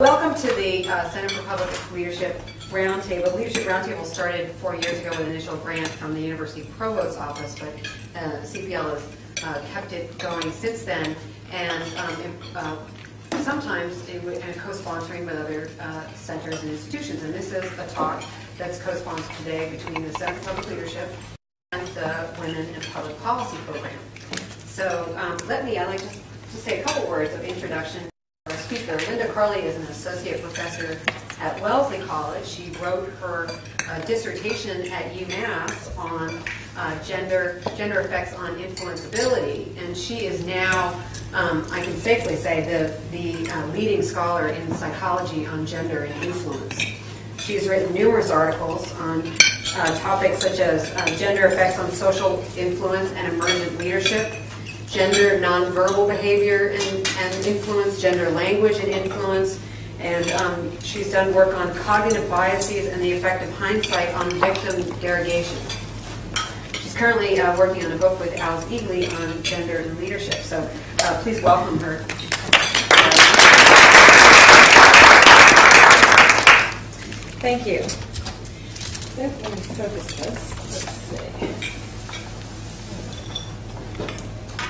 Welcome to the uh, Center for Public Leadership Roundtable. Leadership Roundtable started four years ago with an initial grant from the University Provost's office, but uh, CPL has uh, kept it going since then, and um, uh, sometimes it would- co-sponsoring with other uh, centers and institutions. And this is a talk that's co-sponsored today between the Center for Public Leadership and the Women in Public Policy Program. So um, let me, I'd like to to say a couple words of introduction speaker. Linda Carli is an associate professor at Wellesley College. She wrote her uh, dissertation at UMass on uh, gender gender effects on influenceability, and she is now, um, I can safely say, the the uh, leading scholar in psychology on gender and influence. She has written numerous articles on uh, topics such as uh, gender effects on social influence and emergent leadership, gender nonverbal behavior and, and influence, gender language and influence, and um, she's done work on cognitive biases and the effect of hindsight on victim derogation. She's currently uh, working on a book with Alice Eagly on gender and leadership, so uh, please welcome her. Thank you. Me focus this. Let's see.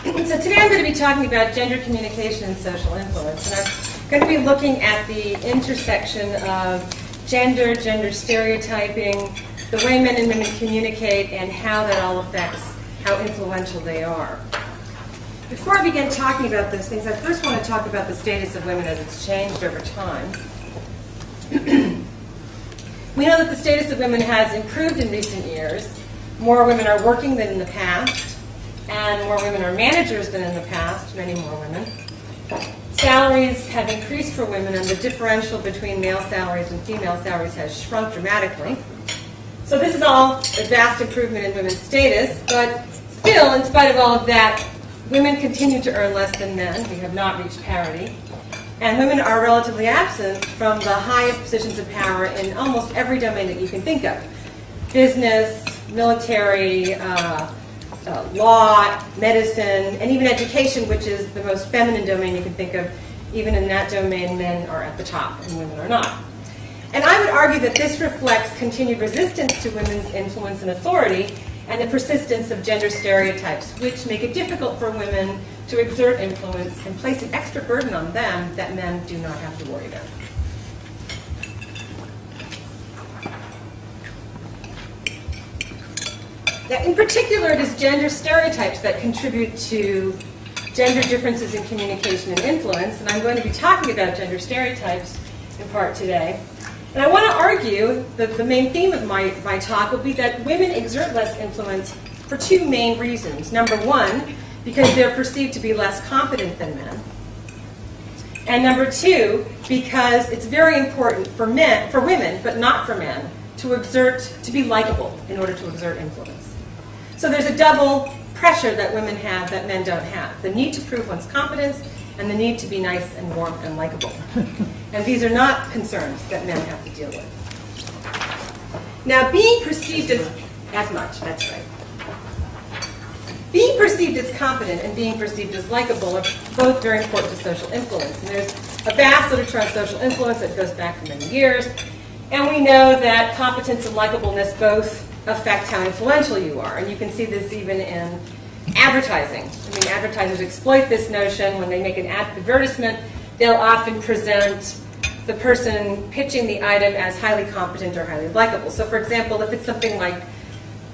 So today I'm going to be talking about gender communication and social influence. And I'm going to be looking at the intersection of gender, gender stereotyping, the way men and women communicate, and how that all affects how influential they are. Before I begin talking about those things, I first want to talk about the status of women as it's changed over time. We know that the status of women has improved in recent years. More women are working than in the past, and more women are managers than in the past, many more women. Salaries have increased for women, and the differential between male salaries and female salaries has shrunk dramatically. So this is all a vast improvement in women's status, but still, in spite of all of that, women continue to earn less than men. We have not reached parity. And women are relatively absent from the highest positions of power in almost every domain that you can think of business, military, uh, uh, law, medicine, and even education, which is the most feminine domain you can think of. Even in that domain, men are at the top and women are not. And I would argue that this reflects continued resistance to women's influence and authority and the persistence of gender stereotypes, which make it difficult for women to exert influence and place an extra burden on them that men do not have to worry about. Now, in particular, it is gender stereotypes that contribute to gender differences in communication and influence, and I'm going to be talking about gender stereotypes in part today. And I want to argue that the main theme of my, my talk will be that women exert less influence for two main reasons. Number one, because they're perceived to be less competent than men. And number two, because it's very important for men, for women, but not for men, to exert, to be likable in order to exert influence. So there's a double pressure that women have that men don't have. The need to prove one's competence and the need to be nice and warm and likable. and these are not concerns that men have to deal with. Now, being perceived as, as much, that's right. Being perceived as competent and being perceived as likable are both very important to social influence. And there's a vast literature on social influence that goes back for many years. And we know that competence and likableness both affect how influential you are. And you can see this even in advertising. I mean, advertisers exploit this notion when they make an advertisement. They'll often present the person pitching the item as highly competent or highly likable. So, for example, if it's something like,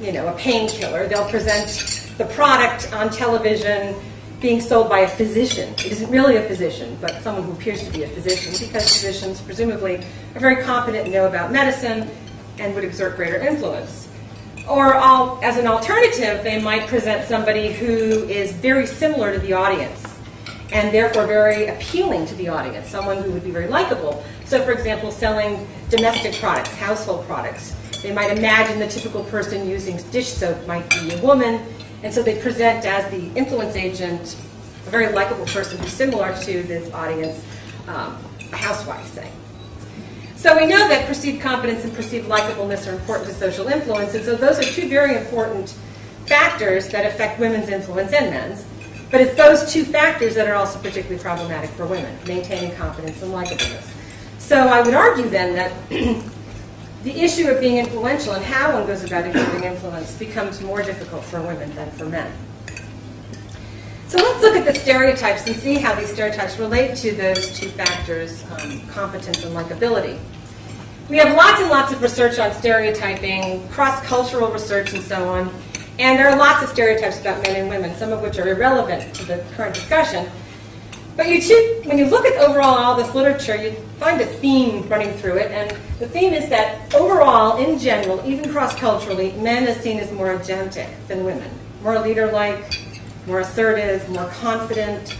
you know, a painkiller, they'll present the product on television being sold by a physician. It isn't really a physician, but someone who appears to be a physician because physicians presumably are very competent and know about medicine and would exert greater influence. Or as an alternative, they might present somebody who is very similar to the audience and therefore very appealing to the audience, someone who would be very likable. So, for example, selling domestic products, household products. They might imagine the typical person using dish soap might be a woman, and so they present as the influence agent a very likable person who's similar to this audience, um, a housewife, say. So we know that perceived competence and perceived likableness are important to social influence, and so those are two very important factors that affect women's influence and men's. But it's those two factors that are also particularly problematic for women, maintaining competence and likableness. So I would argue then that the issue of being influential and how one goes about exerting influence becomes more difficult for women than for men. So let's look at the stereotypes and see how these stereotypes relate to those two factors, um, competence and likability. We have lots and lots of research on stereotyping, cross-cultural research and so on, and there are lots of stereotypes about men and women, some of which are irrelevant to the current discussion. But you when you look at overall all this literature, you find a theme running through it, and the theme is that overall, in general, even cross-culturally, men are seen as more agentic than women, more leader-like, more assertive, more confident,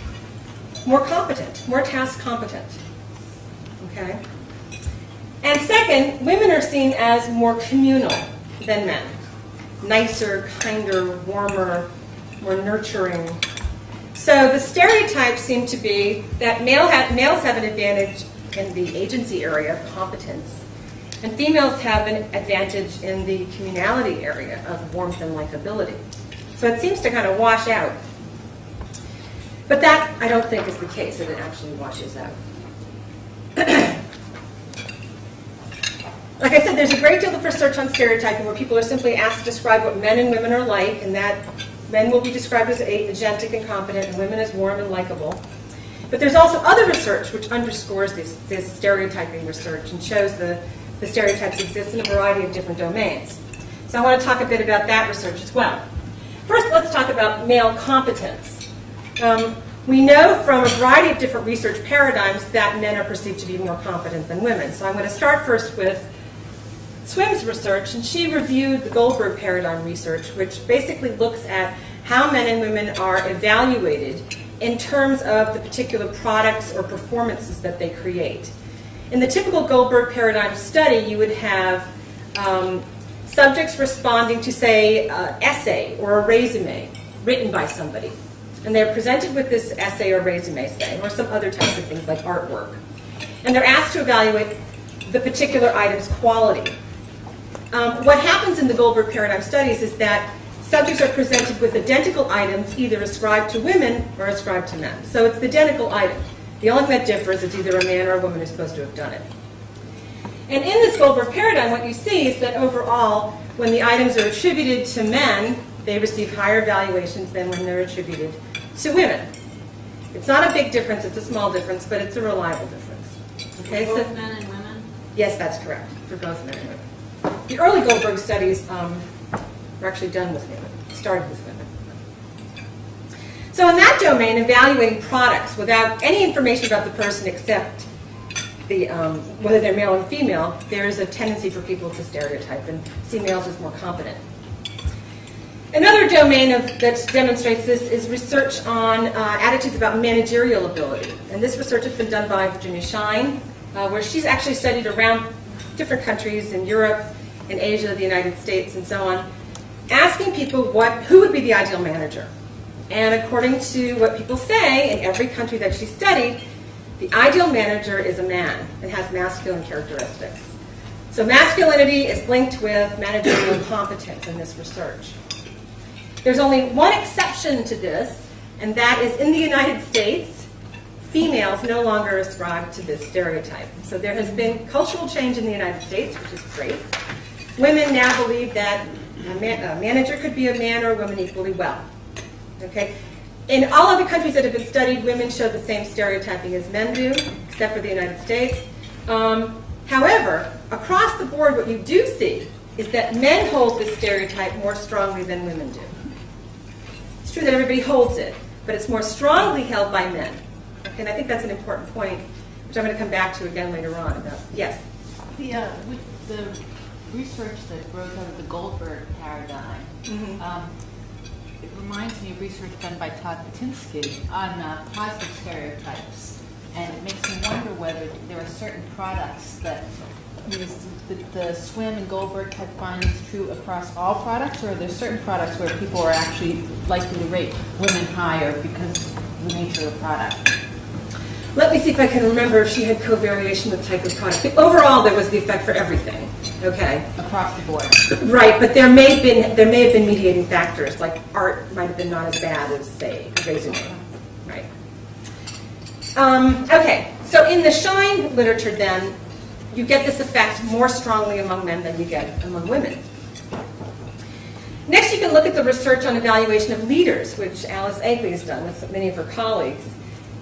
more competent, more task competent. Okay? And second, women are seen as more communal than men. Nicer, kinder, warmer, more nurturing. So the stereotypes seem to be that male males have an advantage in the agency area of competence, and females have an advantage in the communality area of warmth and likability. So it seems to kind of wash out. But that, I don't think, is the case, that it actually washes out. like I said, there's a great deal of research on stereotyping where people are simply asked to describe what men and women are like, and that men will be described as agentic and competent, and women as warm and likable. But there's also other research which underscores this, this stereotyping research and shows the, the stereotypes exist in a variety of different domains. So I want to talk a bit about that research as well. First, let's talk about male competence. Um, we know from a variety of different research paradigms that men are perceived to be more competent than women. So I'm going to start first with Swim's research, and she reviewed the Goldberg paradigm research, which basically looks at how men and women are evaluated in terms of the particular products or performances that they create. In the typical Goldberg paradigm study, you would have um, subjects responding to, say, an essay or a resume written by somebody. And they're presented with this essay or resume, say, or some other types of things like artwork. And they're asked to evaluate the particular item's quality. Um, what happens in the Goldberg paradigm studies is that subjects are presented with identical items either ascribed to women or ascribed to men. So it's the identical item. The only thing that differs is either a man or a woman who's supposed to have done it. And in this Goldberg paradigm, what you see is that overall, when the items are attributed to men, they receive higher valuations than when they're attributed to women. It's not a big difference, it's a small difference, but it's a reliable difference. Okay, both so, men and women? Yes, that's correct, for both men and women. The early Goldberg studies um, were actually done with women, started with women. So in that domain, evaluating products without any information about the person except the, um, whether they're male or female, there is a tendency for people to stereotype and see males as more competent. Another domain of, that demonstrates this is research on uh, attitudes about managerial ability. And this research has been done by Virginia Schein, uh, where she's actually studied around different countries in Europe, in Asia, the United States, and so on, asking people what, who would be the ideal manager. And according to what people say, in every country that she studied, the ideal manager is a man and has masculine characteristics. So masculinity is linked with managerial competence in this research. There's only one exception to this, and that is in the United States, females no longer ascribe to this stereotype. So there has been cultural change in the United States, which is great. Women now believe that a, man, a manager could be a man or a woman equally well. Okay? In all other countries that have been studied, women show the same stereotyping as men do, except for the United States. Um, however, across the board, what you do see is that men hold this stereotype more strongly than women do. It's true that everybody holds it, but it's more strongly held by men. And I think that's an important point, which I'm going to come back to again later on. About yes. The uh, the research that grows out of the Goldberg paradigm. Mm-hmm. Um, it reminds me of research done by Todd Pittinsky on uh, positive stereotypes. And it makes me wonder whether there are certain products that I mean, the, the Swim and Goldberg type findings true across all products, or are there certain products where people are actually likely to rate women higher because of the nature of the product? Let me see if I can remember if she had covariation with type of product. Overall, there was the effect for everything. Okay. Across the board. Right, but there may have been there may have been mediating factors, like art might have been not as bad as say resume. Right. Um, okay, So in the Schein literature then, you get this effect more strongly among men than you get among women. Next, you can look at the research on evaluation of leaders, which Alice Eagly has done with many of her colleagues.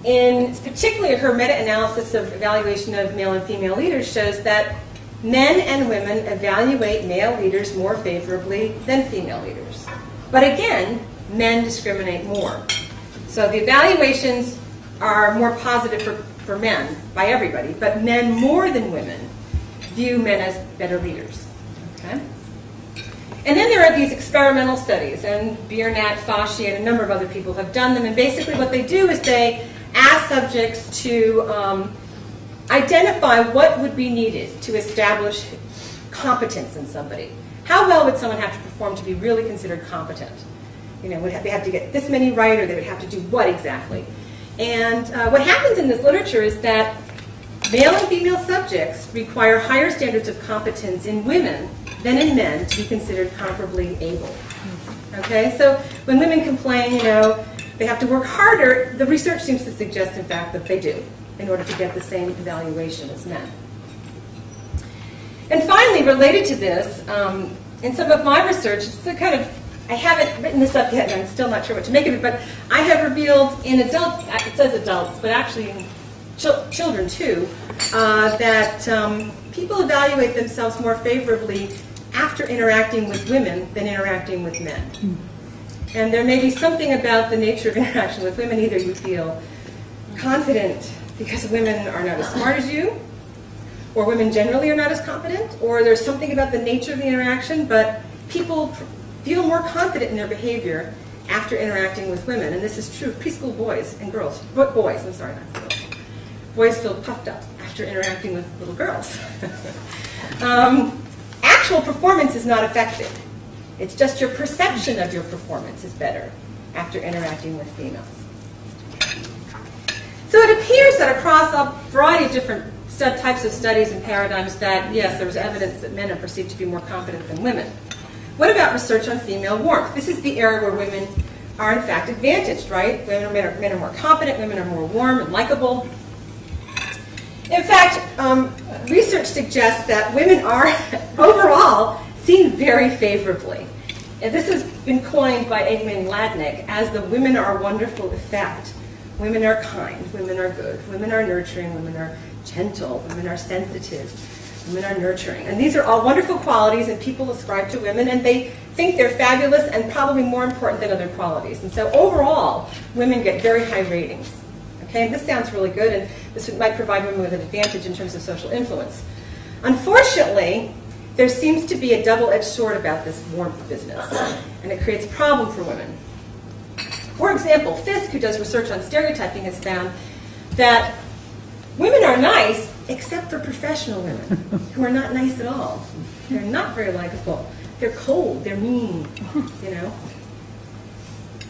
In particularly her meta-analysis of evaluation of male and female leaders shows that men and women evaluate male leaders more favorably than female leaders. But again, men discriminate more. So the evaluations are more positive for, for men by everybody, but men more than women view men as better leaders. Okay? And then there are these experimental studies, and Biernat, Foschi, and a number of other people have done them. And basically, what they do is they ask subjects to um, identify what would be needed to establish competence in somebody. How well would someone have to perform to be really considered competent? You know, would have, they have to get this many right, or they would have to do what exactly? And uh, what happens in this literature is that male and female subjects require higher standards of competence in women than in men to be considered comparably able. Okay, so when women complain, you know, they have to work harder, the research seems to suggest, in fact, that they do in order to get the same evaluation as men. And finally, related to this, um, in some of my research, it's a kind of I haven't written this up yet, and I'm still not sure what to make of it, but I have revealed in adults, it says adults, but actually in ch- children too, uh, that um, people evaluate themselves more favorably after interacting with women than interacting with men. And there may be something about the nature of interaction with women. Either you feel confident because women are not as smart as you, or women generally are not as competent, or there's something about the nature of the interaction, but people feel more confident in their behavior after interacting with women. And this is true of preschool boys and girls. Boys, I'm sorry, not girls. Boys feel puffed up after interacting with little girls. um, actual performance is not affected. It's just your perception of your performance is better after interacting with females. So it appears that across a variety of different types of studies and paradigms that, yes, there was evidence that men are perceived to be more competent than women. What about research on female warmth? This is the area where women are in fact advantaged, right? Women are, men, are, men are more competent, women are more warm and likable. In fact, um, research suggests that women are overall seen very favorably. And this has been coined by Eamon Gladnick as the women are wonderful effect. Women are kind, women are good, women are nurturing, women are gentle, women are sensitive, Women are nurturing. And these are all wonderful qualities and people ascribe to women and they think they're fabulous and probably more important than other qualities. And so overall, women get very high ratings. Okay, and this sounds really good and this might provide women with an advantage in terms of social influence. Unfortunately, there seems to be a double-edged sword about this warmth business, and it creates a problem for women. For example, Fiske, who does research on stereotyping, has found that women are nice except for professional women who are not nice at all. They're not very likable. They're cold. They're mean. You know,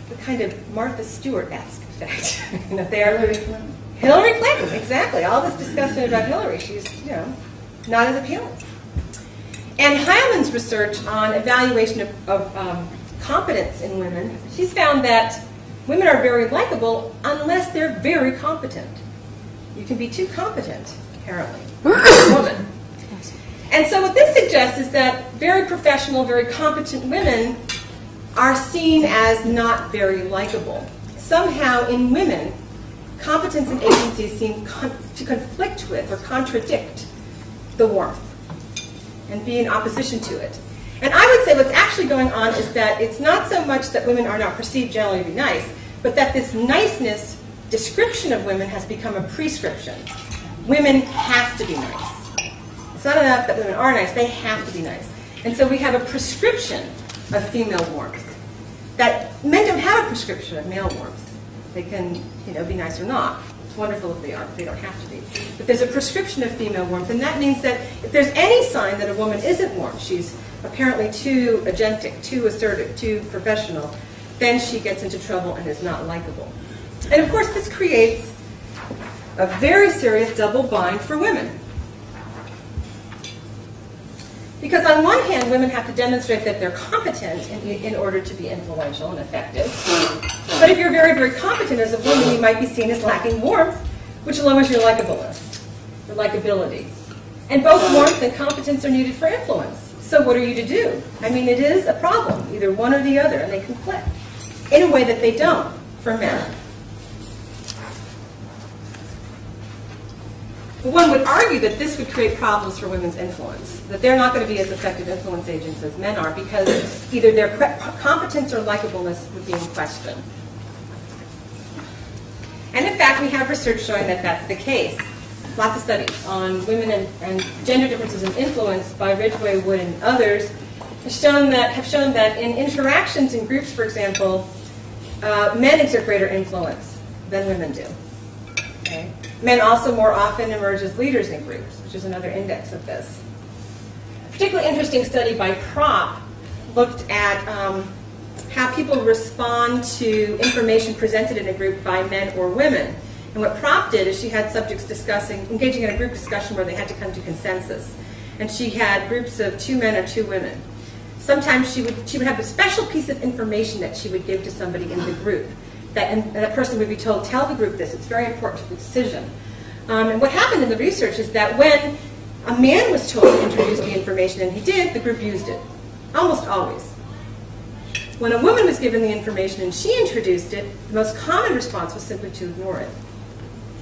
the kind of Martha Stewart-esque effect. you know, they're Hillary Clinton. Hillary Clinton, exactly. All this discussion about Hillary, she's you know not as appealing. And Heilman's research on evaluation of, of um, competence in women, she's found that women are very likable unless they're very competent. You can be too competent apparently, woman. And so what this suggests is that very professional, very competent women are seen as not very likable. Somehow in women, competence and agency seem con to conflict with or contradict the warmth and be in opposition to it. And I would say what's actually going on is that it's not so much that women are not perceived generally to be nice, but that this niceness description of women has become a prescription women have to be nice. It's not enough that women are nice, they have to be nice. And so we have a prescription of female warmth. That men don't have a prescription of male warmth. They can, you know, be nice or not. Wonderful if they are, but they don't have to be. But there's a prescription of female warmth, and that means that if there's any sign that a woman isn't warm, she's apparently too agentic, too assertive, too professional, then she gets into trouble and is not likable. And of course, this creates a very serious double bind for women. Because on one hand, women have to demonstrate that they're competent in, in, order to be influential and effective. But if you're very, very competent as a woman, you might be seen as lacking warmth, which lowers your likableness, your likability. And both warmth and competence are needed for influence. So what are you to do? I mean, it is a problem, either one or the other, and they conflict in a way that they don't for men. One would argue that this would create problems for women's influence, that they're not going to be as effective influence agents as men are because either their competence or likableness would be in question. And in fact, we have research showing that that's the case. Lots of studies on women and, and gender differences in influence by Ridgeway, Wood, and others have shown that, have shown that in interactions in groups, for example, uh, men exert greater influence than women do. Okay? Men also more often emerge as leaders in groups, which is another index of this. A particularly interesting study by Propp looked at um, how people respond to information presented in a group by men or women. And what Propp did is she had subjects discussing, engaging in a group discussion where they had to come to consensus. And she had groups of two men or two women. Sometimes she would, she would have a special piece of information that she would give to somebody in the group that, and that person would be told, tell the group this, it's very important to the decision. Um, and what happened in the research is that when a man was told to introduce the information, and he did, the group used it, almost always. When a woman was given the information and she introduced it, the most common response was simply to ignore it.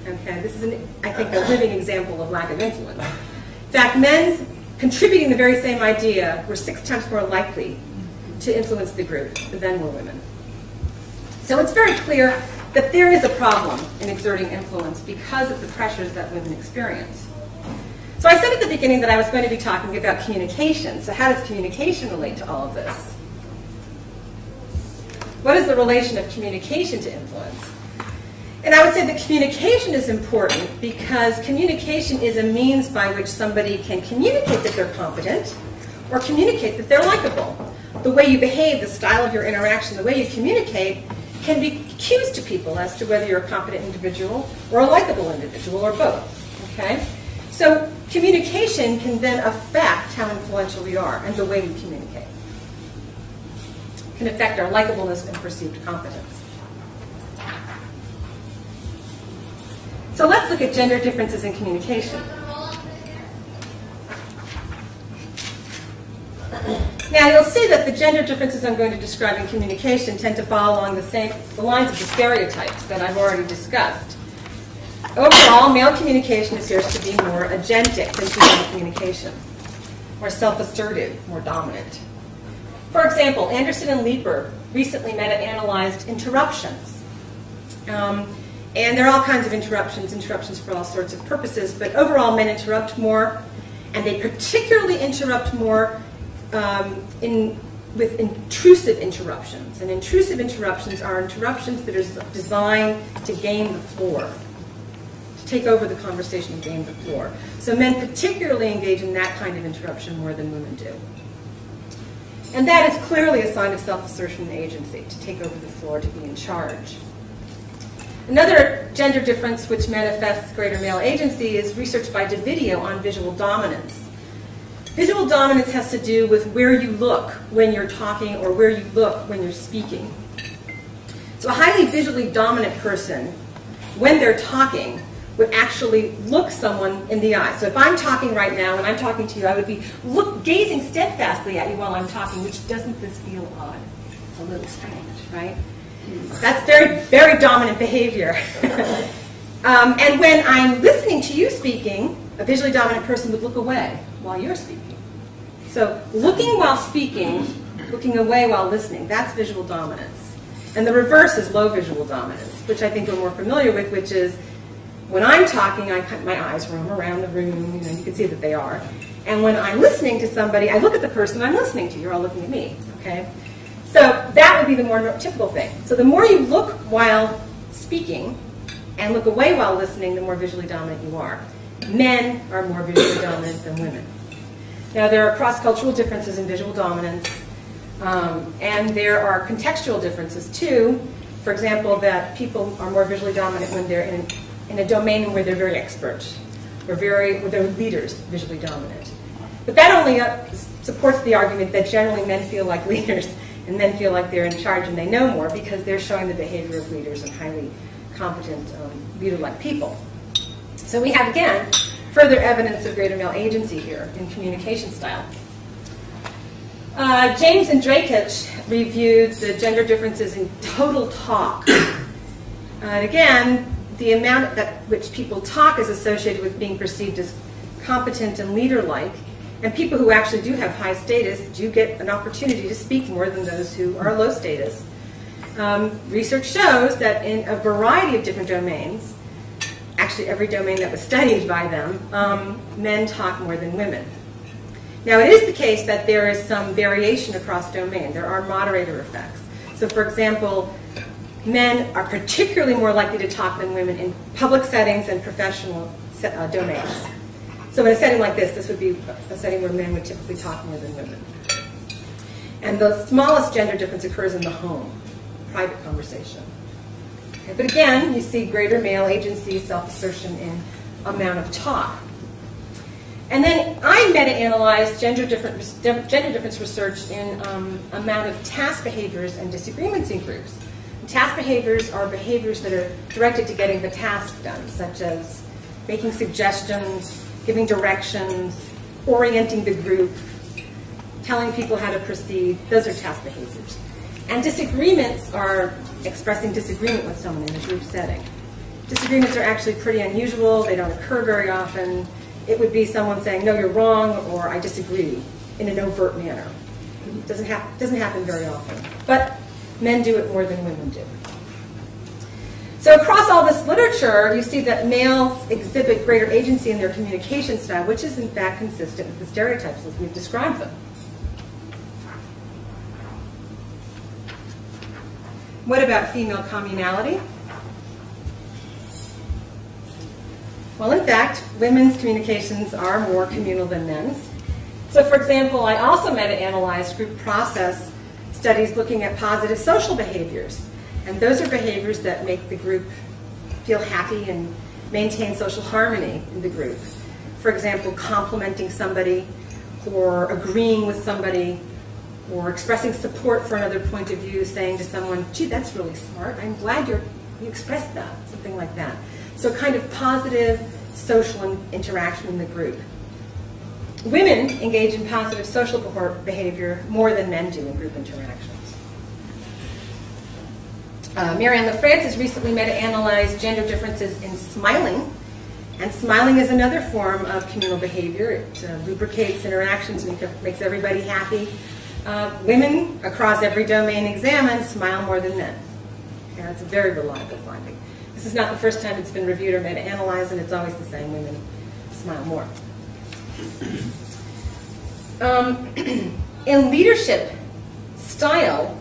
Okay, this is, an, I think, a living example of lack of influence. In fact, men contributing the very same idea were six times more likely to influence the group than were women. So it's very clear that there is a problem in exerting influence because of the pressures that women experience. So I said at the beginning that I was going to be talking about communication. So how does communication relate to all of this? What is the relation of communication to influence? And I would say that communication is important because communication is a means by which somebody can communicate that they're competent or communicate that they're likable. The way you behave, the style of your interaction, the way you communicate can be cues to people as to whether you're a competent individual or a likable individual or both. Okay? So communication can then affect how influential we are and the way we communicate. It can affect our likableness and perceived competence. So let's look at gender differences in communication. Now you'll see that the gender differences I'm going to describe in communication tend to follow along the same the lines of the stereotypes that I've already discussed. Overall, male communication appears to be more agentic than female communication, more self-assertive, more dominant. For example, Anderson and Leaper recently meta-analyzed interruptions. Um, and there are all kinds of interruptions, interruptions for all sorts of purposes, but overall men interrupt more, and they particularly interrupt more um, in, with intrusive interruptions. And intrusive interruptions are interruptions that are designed to gain the floor, to take over the conversation and gain the floor. So men particularly engage in that kind of interruption more than women do. And that is clearly a sign of self-assertion and agency, to take over the floor, to be in charge. Another gender difference which manifests greater male agency is research by Dovidio on visual dominance. Visual dominance has to do with where you look when you're talking or where you look when you're speaking. So a highly visually dominant person, when they're talking, would actually look someone in the eye. So if I'm talking right now and I'm talking to you, I would be look, gazing steadfastly at you while I'm talking, which doesn't this feel odd? It's a little strange, right? That's very, very dominant behavior. um, and when I'm listening to you speaking, a visually dominant person would look away while you're speaking. So looking while speaking, looking away while listening, that's visual dominance. And the reverse is low visual dominance, which I think we're more familiar with, which is when I'm talking, I cut my eyes roam around the room, you know, you can see that they are. And when I'm listening to somebody, I look at the person I'm listening to. You're all looking at me, okay? So that would be the more typical thing. So the more you look while speaking and look away while listening, the more visually dominant you are. Men are more visually dominant than women. Now there are cross-cultural differences in visual dominance, um, and there are contextual differences too. For example, that people are more visually dominant when they're in, in a domain where they're very expert, or very, where they're leaders, visually dominant. But that only uh, supports the argument that generally men feel like leaders and men feel like they're in charge and they know more because they're showing the behavior of leaders and highly competent um, leader-like people. So we have, again, further evidence of greater male agency here in communication style. Uh, James and Drakich reviewed the gender differences in total talk. Uh, and again, the amount at which people talk is associated with being perceived as competent and leader-like. And people who actually do have high status do get an opportunity to speak more than those who are low status. Um, research shows that in a variety of different domains, actually every domain that was studied by them, um, men talk more than women. Now it is the case that there is some variation across domain. There are moderator effects. So for example, men are particularly more likely to talk than women in public settings and professional uh, domains. So in a setting like this, this would be a setting where men would typically talk more than women. And the smallest gender difference occurs in the home, private conversation. But again, you see greater male agency, self-assertion in amount of talk. And then I meta-analyzed gender, difference, gender difference research in um, amount of task behaviors and disagreements in groups. And task behaviors are behaviors that are directed to getting the task done, such as making suggestions, giving directions, orienting the group, telling people how to proceed. Those are task behaviors. And disagreements are expressing disagreement with someone in a group setting. Disagreements are actually pretty unusual. They don't occur very often. It would be someone saying, no, you're wrong, or I disagree, in an overt manner. It doesn't, hap doesn't happen very often. But men do it more than women do. So across all this literature, you see that males exhibit greater agency in their communication style, which is in fact consistent with the stereotypes as we've described them. What about female communality? Well, in fact, women's communications are more communal than men's. So for example, I also meta-analyzed group process studies looking at positive social behaviors. And those are behaviors that make the group feel happy and maintain social harmony in the group. For example, complimenting somebody or agreeing with somebody or expressing support for another point of view, saying to someone, gee, that's really smart. I'm glad you're, you expressed that, something like that. So kind of positive social interaction in the group. Women engage in positive social behavior more than men do in group interactions. Uh, Marianne LaFrance has recently meta-analyzed gender differences in smiling. And smiling is another form of communal behavior. It uh, lubricates interactions, and makes everybody happy. Uh, women across every domain examined smile more than men. And that's a very reliable finding. This is not the first time it's been reviewed or meta-analyzed, and it's always the same. Women smile more. Um, in leadership style,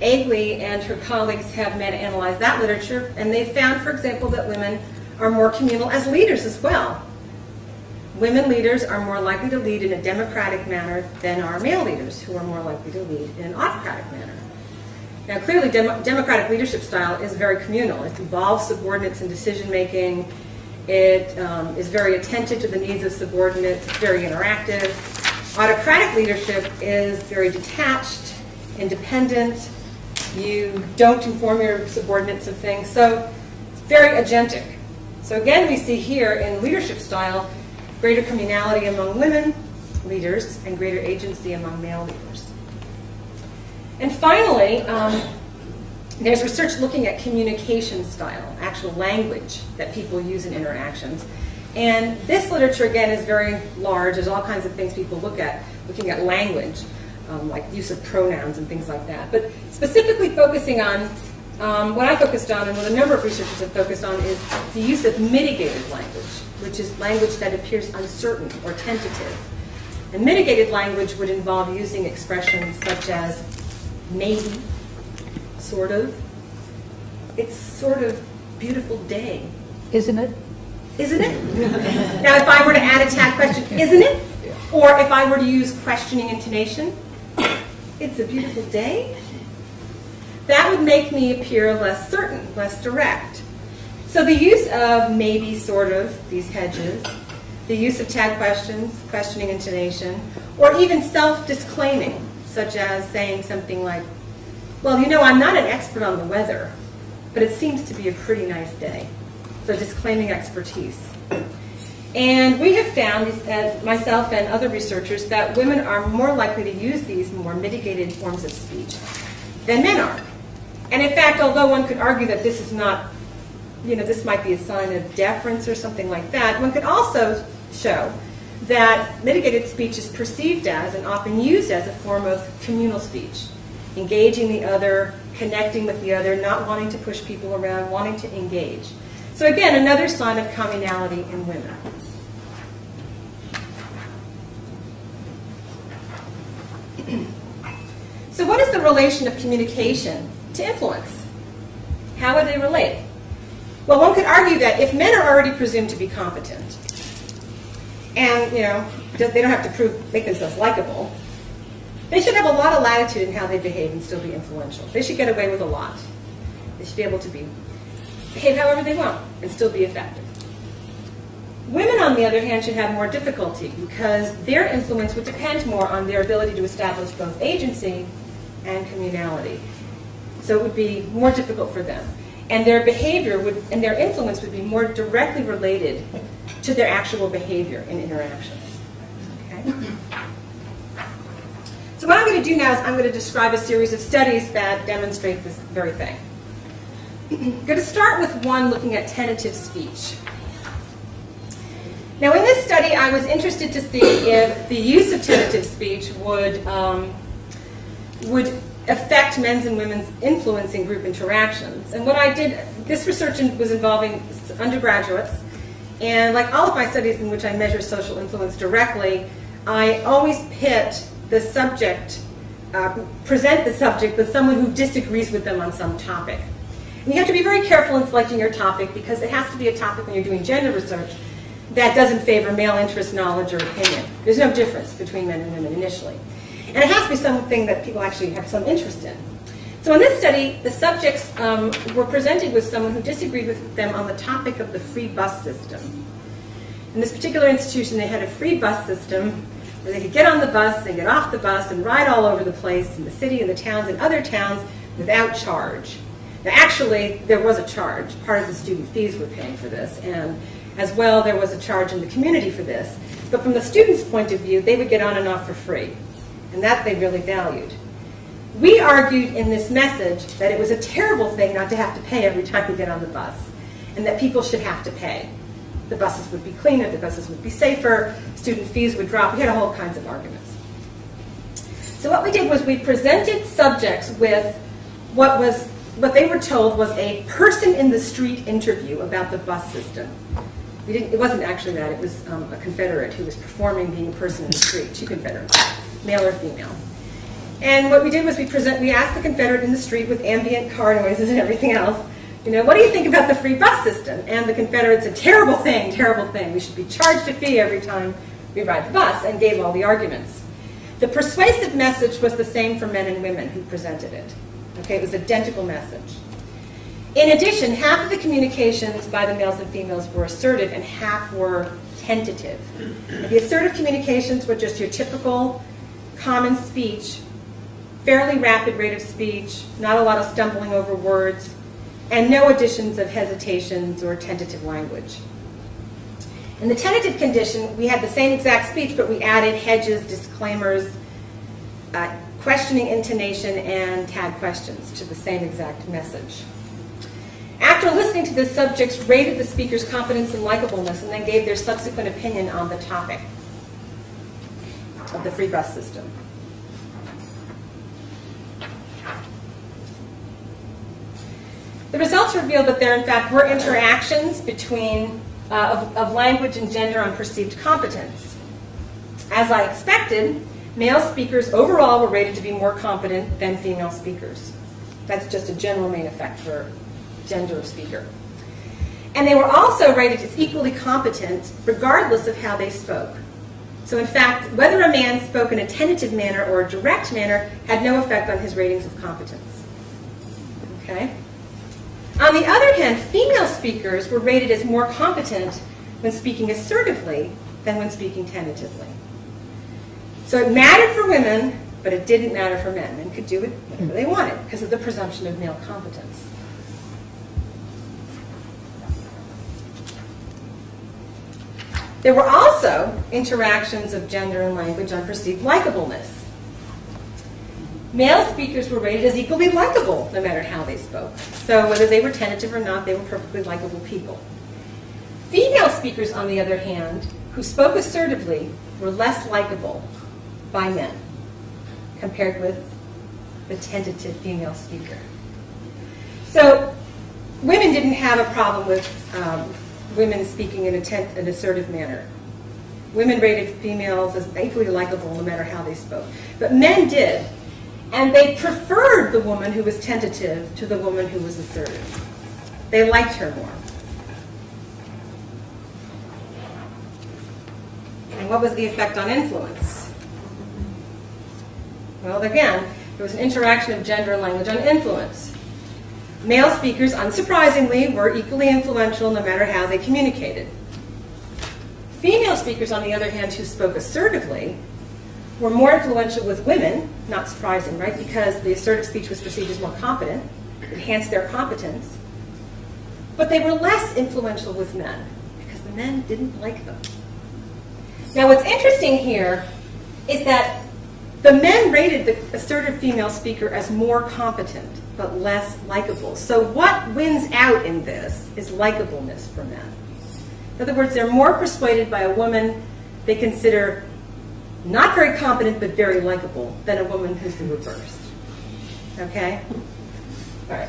Eagly and her colleagues have meta-analyzed that literature, and they found, for example, that women are more communal as leaders as well. Women leaders are more likely to lead in a democratic manner than are male leaders, who are more likely to lead in an autocratic manner. Now, clearly, dem democratic leadership style is very communal. It involves subordinates in decision making. It um, is very attentive to the needs of subordinates. It's very interactive. Autocratic leadership is very detached, independent, you don't inform your subordinates of things. So it's very agentic. So again, we see here in leadership style, greater communality among women leaders and greater agency among male leaders. And finally, um, there's research looking at communication style, actual language that people use in interactions. And this literature, again, is very large. There's all kinds of things people look at, looking at language um, like use of pronouns and things like that. But specifically focusing on um, what I focused on and what a number of researchers have focused on is the use of mitigated language, which is language that appears uncertain or tentative. And mitigated language would involve using expressions such as maybe, sort of, it's sort of beautiful day. Isn't it? Isn't it? now, if I were to add a tag question, isn't it? Or if I were to use questioning intonation, it's a beautiful day, that would make me appear less certain, less direct. So the use of maybe, sort of, these hedges, the use of tag questions, questioning intonation, or even self-disclaiming, such as saying something like, well, you know, I'm not an expert on the weather, but it seems to be a pretty nice day. so disclaiming expertise. And we have found, myself and other researchers, that women are more likely to use these more mitigated forms of speech than men are. And in fact, although one could argue that this is not, you know, this might be a sign of deference or something like that, one could also show that mitigated speech is perceived as and often used as a form of communal speech, engaging the other, connecting with the other, not wanting to push people around, wanting to engage. So again, another sign of communality in women. so what is the relation of communication to influence? How would they relate? Well, one could argue that if men are already presumed to be competent, and you know they don't have to prove make themselves likable, they should have a lot of latitude in how they behave and still be influential. They should get away with a lot. They should be able to be behave however they want and still be effective. Women, on the other hand, should have more difficulty because their influence would depend more on their ability to establish both agency and communality. So it would be more difficult for them. And their behavior would, and their influence would be more directly related to their actual behavior in interactions. Okay? So what I'm going to do now is I'm going to describe a series of studies that demonstrate this very thing. I'm going to start with one looking at tentative speech. Now, in this study, I was interested to see if the use of tentative speech would um, would affect men's and women's influence in group interactions. And what I did, this research was involving undergraduates, and like all of my studies in which I measure social influence directly, I always pit the subject, uh, present the subject with someone who disagrees with them on some topic. And you have to be very careful in selecting your topic because it has to be a topic when you're doing gender research that doesn't favor male interest, knowledge, or opinion. There's no difference between men and women initially. And it has to be something that people actually have some interest in. So in this study, the subjects um, were presented with someone who disagreed with them on the topic of the free bus system. In this particular institution, they had a free bus system where they could get on the bus and get off the bus and ride all over the place in the city and the towns and other towns without charge. Now, actually, there was a charge. Part of the student fees were paying for this, and as well, there was a charge in the community for this. But from the students' point of view, they would get on and off for free, and that they really valued. We argued in this message that it was a terrible thing not to have to pay every time you get on the bus, and that people should have to pay. The buses would be cleaner, the buses would be safer, student fees would drop. We had all kinds of arguments. So what we did was we presented subjects with what was what they were told was a person in the street interview about the bus system. It wasn't actually that, it was um, a Confederate who was performing being a person in the street, two Confederates, male or female. And what we did was we present, we asked the Confederate in the street with ambient car noises and everything else, you know, what do you think about the free bus system? And the Confederate said, terrible thing, terrible thing. We should be charged a fee every time we ride the bus, and gave all the arguments. The persuasive message was the same for men and women who presented it. Okay, it was identical message. In addition, half of the communications by the males and females were assertive and half were tentative. The assertive communications were just your typical common speech fairly rapid rate of speech, not a lot of stumbling over words, and no additions of hesitations or tentative language. In the tentative condition, we had the same exact speech, but we added hedges, disclaimers, uh, questioning intonation, and tag questions to the same exact message. After listening to the subjects rated the speaker's competence and likableness and then gave their subsequent opinion on the topic of the free bus system. The results revealed that there, in fact, were interactions between uh, of, of language and gender on perceived competence. As I expected, male speakers overall were rated to be more competent than female speakers. That's just a general main effect for gender of speaker. And they were also rated as equally competent regardless of how they spoke. So in fact, whether a man spoke in a tentative manner or a direct manner had no effect on his ratings of competence. Okay? On the other hand, female speakers were rated as more competent when speaking assertively than when speaking tentatively. So it mattered for women, but it didn't matter for men. Men could do it whatever they wanted because of the presumption of male competence. There were also interactions of gender and language on perceived likableness. Male speakers were rated as equally likable no matter how they spoke. So whether they were tentative or not, they were perfectly likable people. Female speakers, on the other hand, who spoke assertively, were less likable by men compared with the tentative female speaker. So women didn't have a problem with um, women speaking in a tent, an assertive manner. Women rated females as equally likable no matter how they spoke. But men did. And they preferred the woman who was tentative to the woman who was assertive. They liked her more. And what was the effect on influence? Well, again, there was an interaction of gender and language on influence. Male speakers, unsurprisingly, were equally influential no matter how they communicated. Female speakers, on the other hand, who spoke assertively, were more influential with women, not surprising, right? Because the assertive speech was perceived as more competent, enhanced their competence. But they were less influential with men because the men didn't like them. Now, what's interesting here is that the men rated the assertive female speaker as more competent but less likable. So, what wins out in this is likableness for men. In other words, they're more persuaded by a woman they consider not very competent but very likable than a woman who's the reverse. Okay? All right.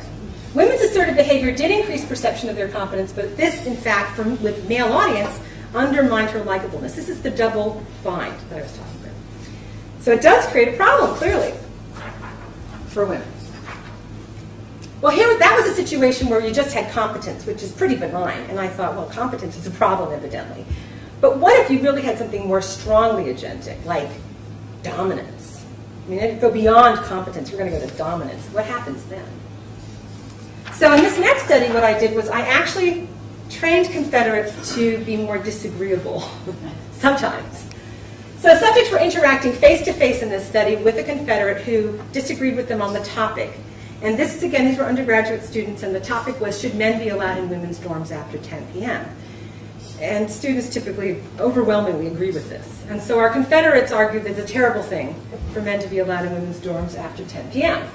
Women's assertive behavior did increase perception of their competence, but this, in fact, from with male audience, undermined her likableness. This is the double bind that I was talking about. So it does create a problem, clearly, for women. Well, here that was a situation where you just had competence, which is pretty benign, and I thought, well, competence is a problem, evidently. But what if you really had something more strongly agentic, like dominance? I mean, if you go beyond competence, we're going to go to dominance. What happens then? So in this next study, what I did was I actually trained Confederates to be more disagreeable, sometimes. So subjects were interacting face-to-face in this study with a Confederate who disagreed with them on the topic. And this is, again, these were undergraduate students, and the topic was, should men be allowed in women's dorms after 10 p.m.? and students typically overwhelmingly agree with this. And so our Confederates argued that it's a terrible thing for men to be allowed in women's dorms after 10 p.m.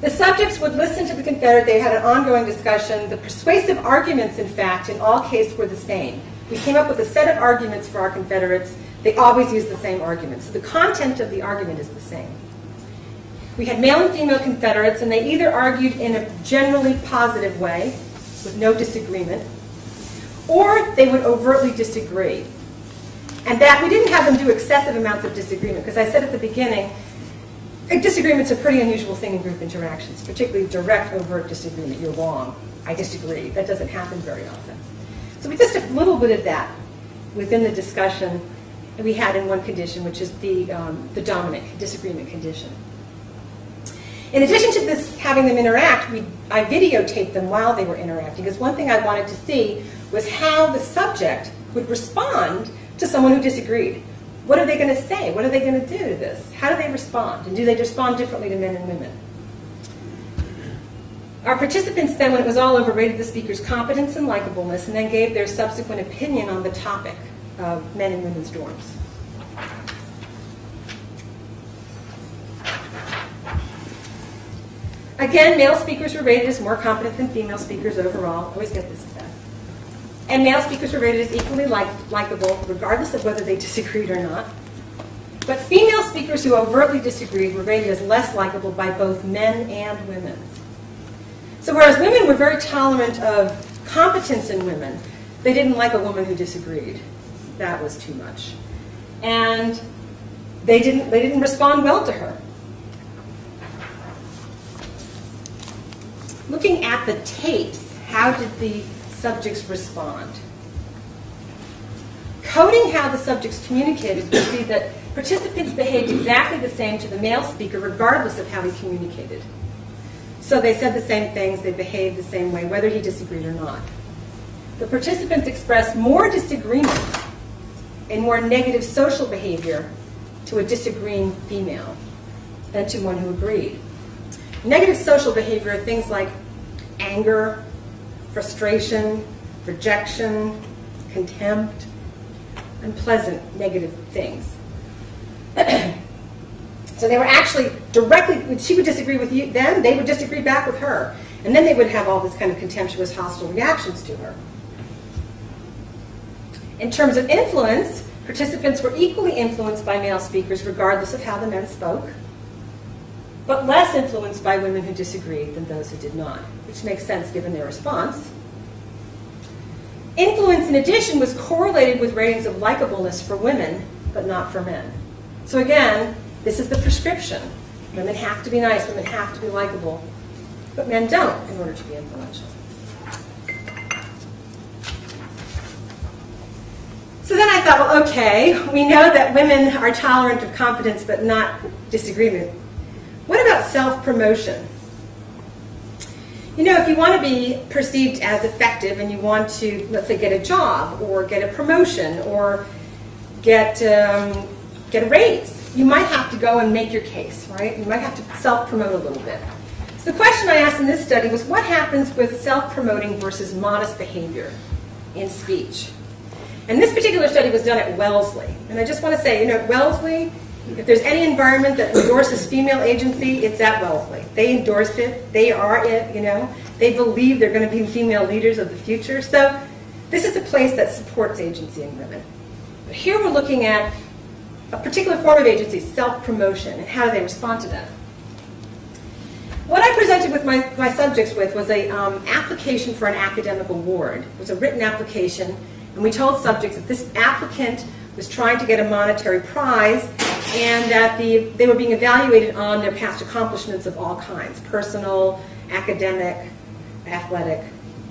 The subjects would listen to the Confederate. They had an ongoing discussion. The persuasive arguments, in fact, in all cases were the same. We came up with a set of arguments for our Confederates. They always use the same arguments. So the content of the argument is the same. We had male and female Confederates, and they either argued in a generally positive way, with no disagreement, or they would overtly disagree. And that we didn't have them do excessive amounts of disagreement, because I said at the beginning, disagreement's a pretty unusual thing in group interactions, particularly direct, overt disagreement. You're wrong. I disagree. That doesn't happen very often. So we just a little bit of that within the discussion we had in one condition, which is the, um, the dominant disagreement condition. In addition to this, having them interact, we, I videotaped them while they were interacting, because one thing I wanted to see was how the subject would respond to someone who disagreed. What are they going to say? What are they going to do to this? How do they respond? And do they respond differently to men and women? Our participants then, when it was all over, rated the speaker's competence and likableness and then gave their subsequent opinion on the topic of men and women's dorms. Again, male speakers were rated as more competent than female speakers overall. Always get this stuff. And male speakers were rated as equally like, likable, regardless of whether they disagreed or not. But female speakers who overtly disagreed were rated as less likable by both men and women. So whereas women were very tolerant of competence in women, they didn't like a woman who disagreed. That was too much. And they didn't, they didn't respond well to her. Looking at the tapes, how did the subjects respond. Coding how the subjects communicated, we see that participants behaved exactly the same to the male speaker regardless of how he communicated. So they said the same things, they behaved the same way, whether he disagreed or not. The participants expressed more disagreement and more negative social behavior to a disagreeing female than to one who agreed. Negative social behavior are things like anger, frustration, rejection, contempt, unpleasant, negative things. so they were actually directly, she would disagree with you, them, they would disagree back with her. And then they would have all this kind of contemptuous, hostile reactions to her. In terms of influence, participants were equally influenced by male speakers regardless of how the men spoke, but less influenced by women who disagreed than those who did not, which makes sense given their response. Influence, in addition, was correlated with ratings of likableness for women, but not for men. So again, this is the prescription. Women have to be nice, women have to be likable, but men don't in order to be influential. So then I thought, well, okay, we know that women are tolerant of competence but not disagreement. What about self promotion? You know, if you want to be perceived as effective and you want to, let's say, get a job or get a promotion or get, um, get a raise, you might have to go and make your case, right? You might have to self promote a little bit. So the question I asked in this study was what happens with self promoting versus modest behavior in speech? And this particular study was done at Wellesley. And I just want to say, you know, Wellesley, if there's any environment that endorses female agency, it's at Wellesley. They endorse it. They are it, you know. They believe they're going to be female leaders of the future. So this is a place that supports agency in women. But here we're looking at a particular form of agency, self-promotion, and how do they respond to that. What I presented with my, my subjects with was an um, application for an academic award. It was a written application and we told subjects that this applicant was trying to get a monetary prize and that the, they were being evaluated on their past accomplishments of all kinds, personal, academic, athletic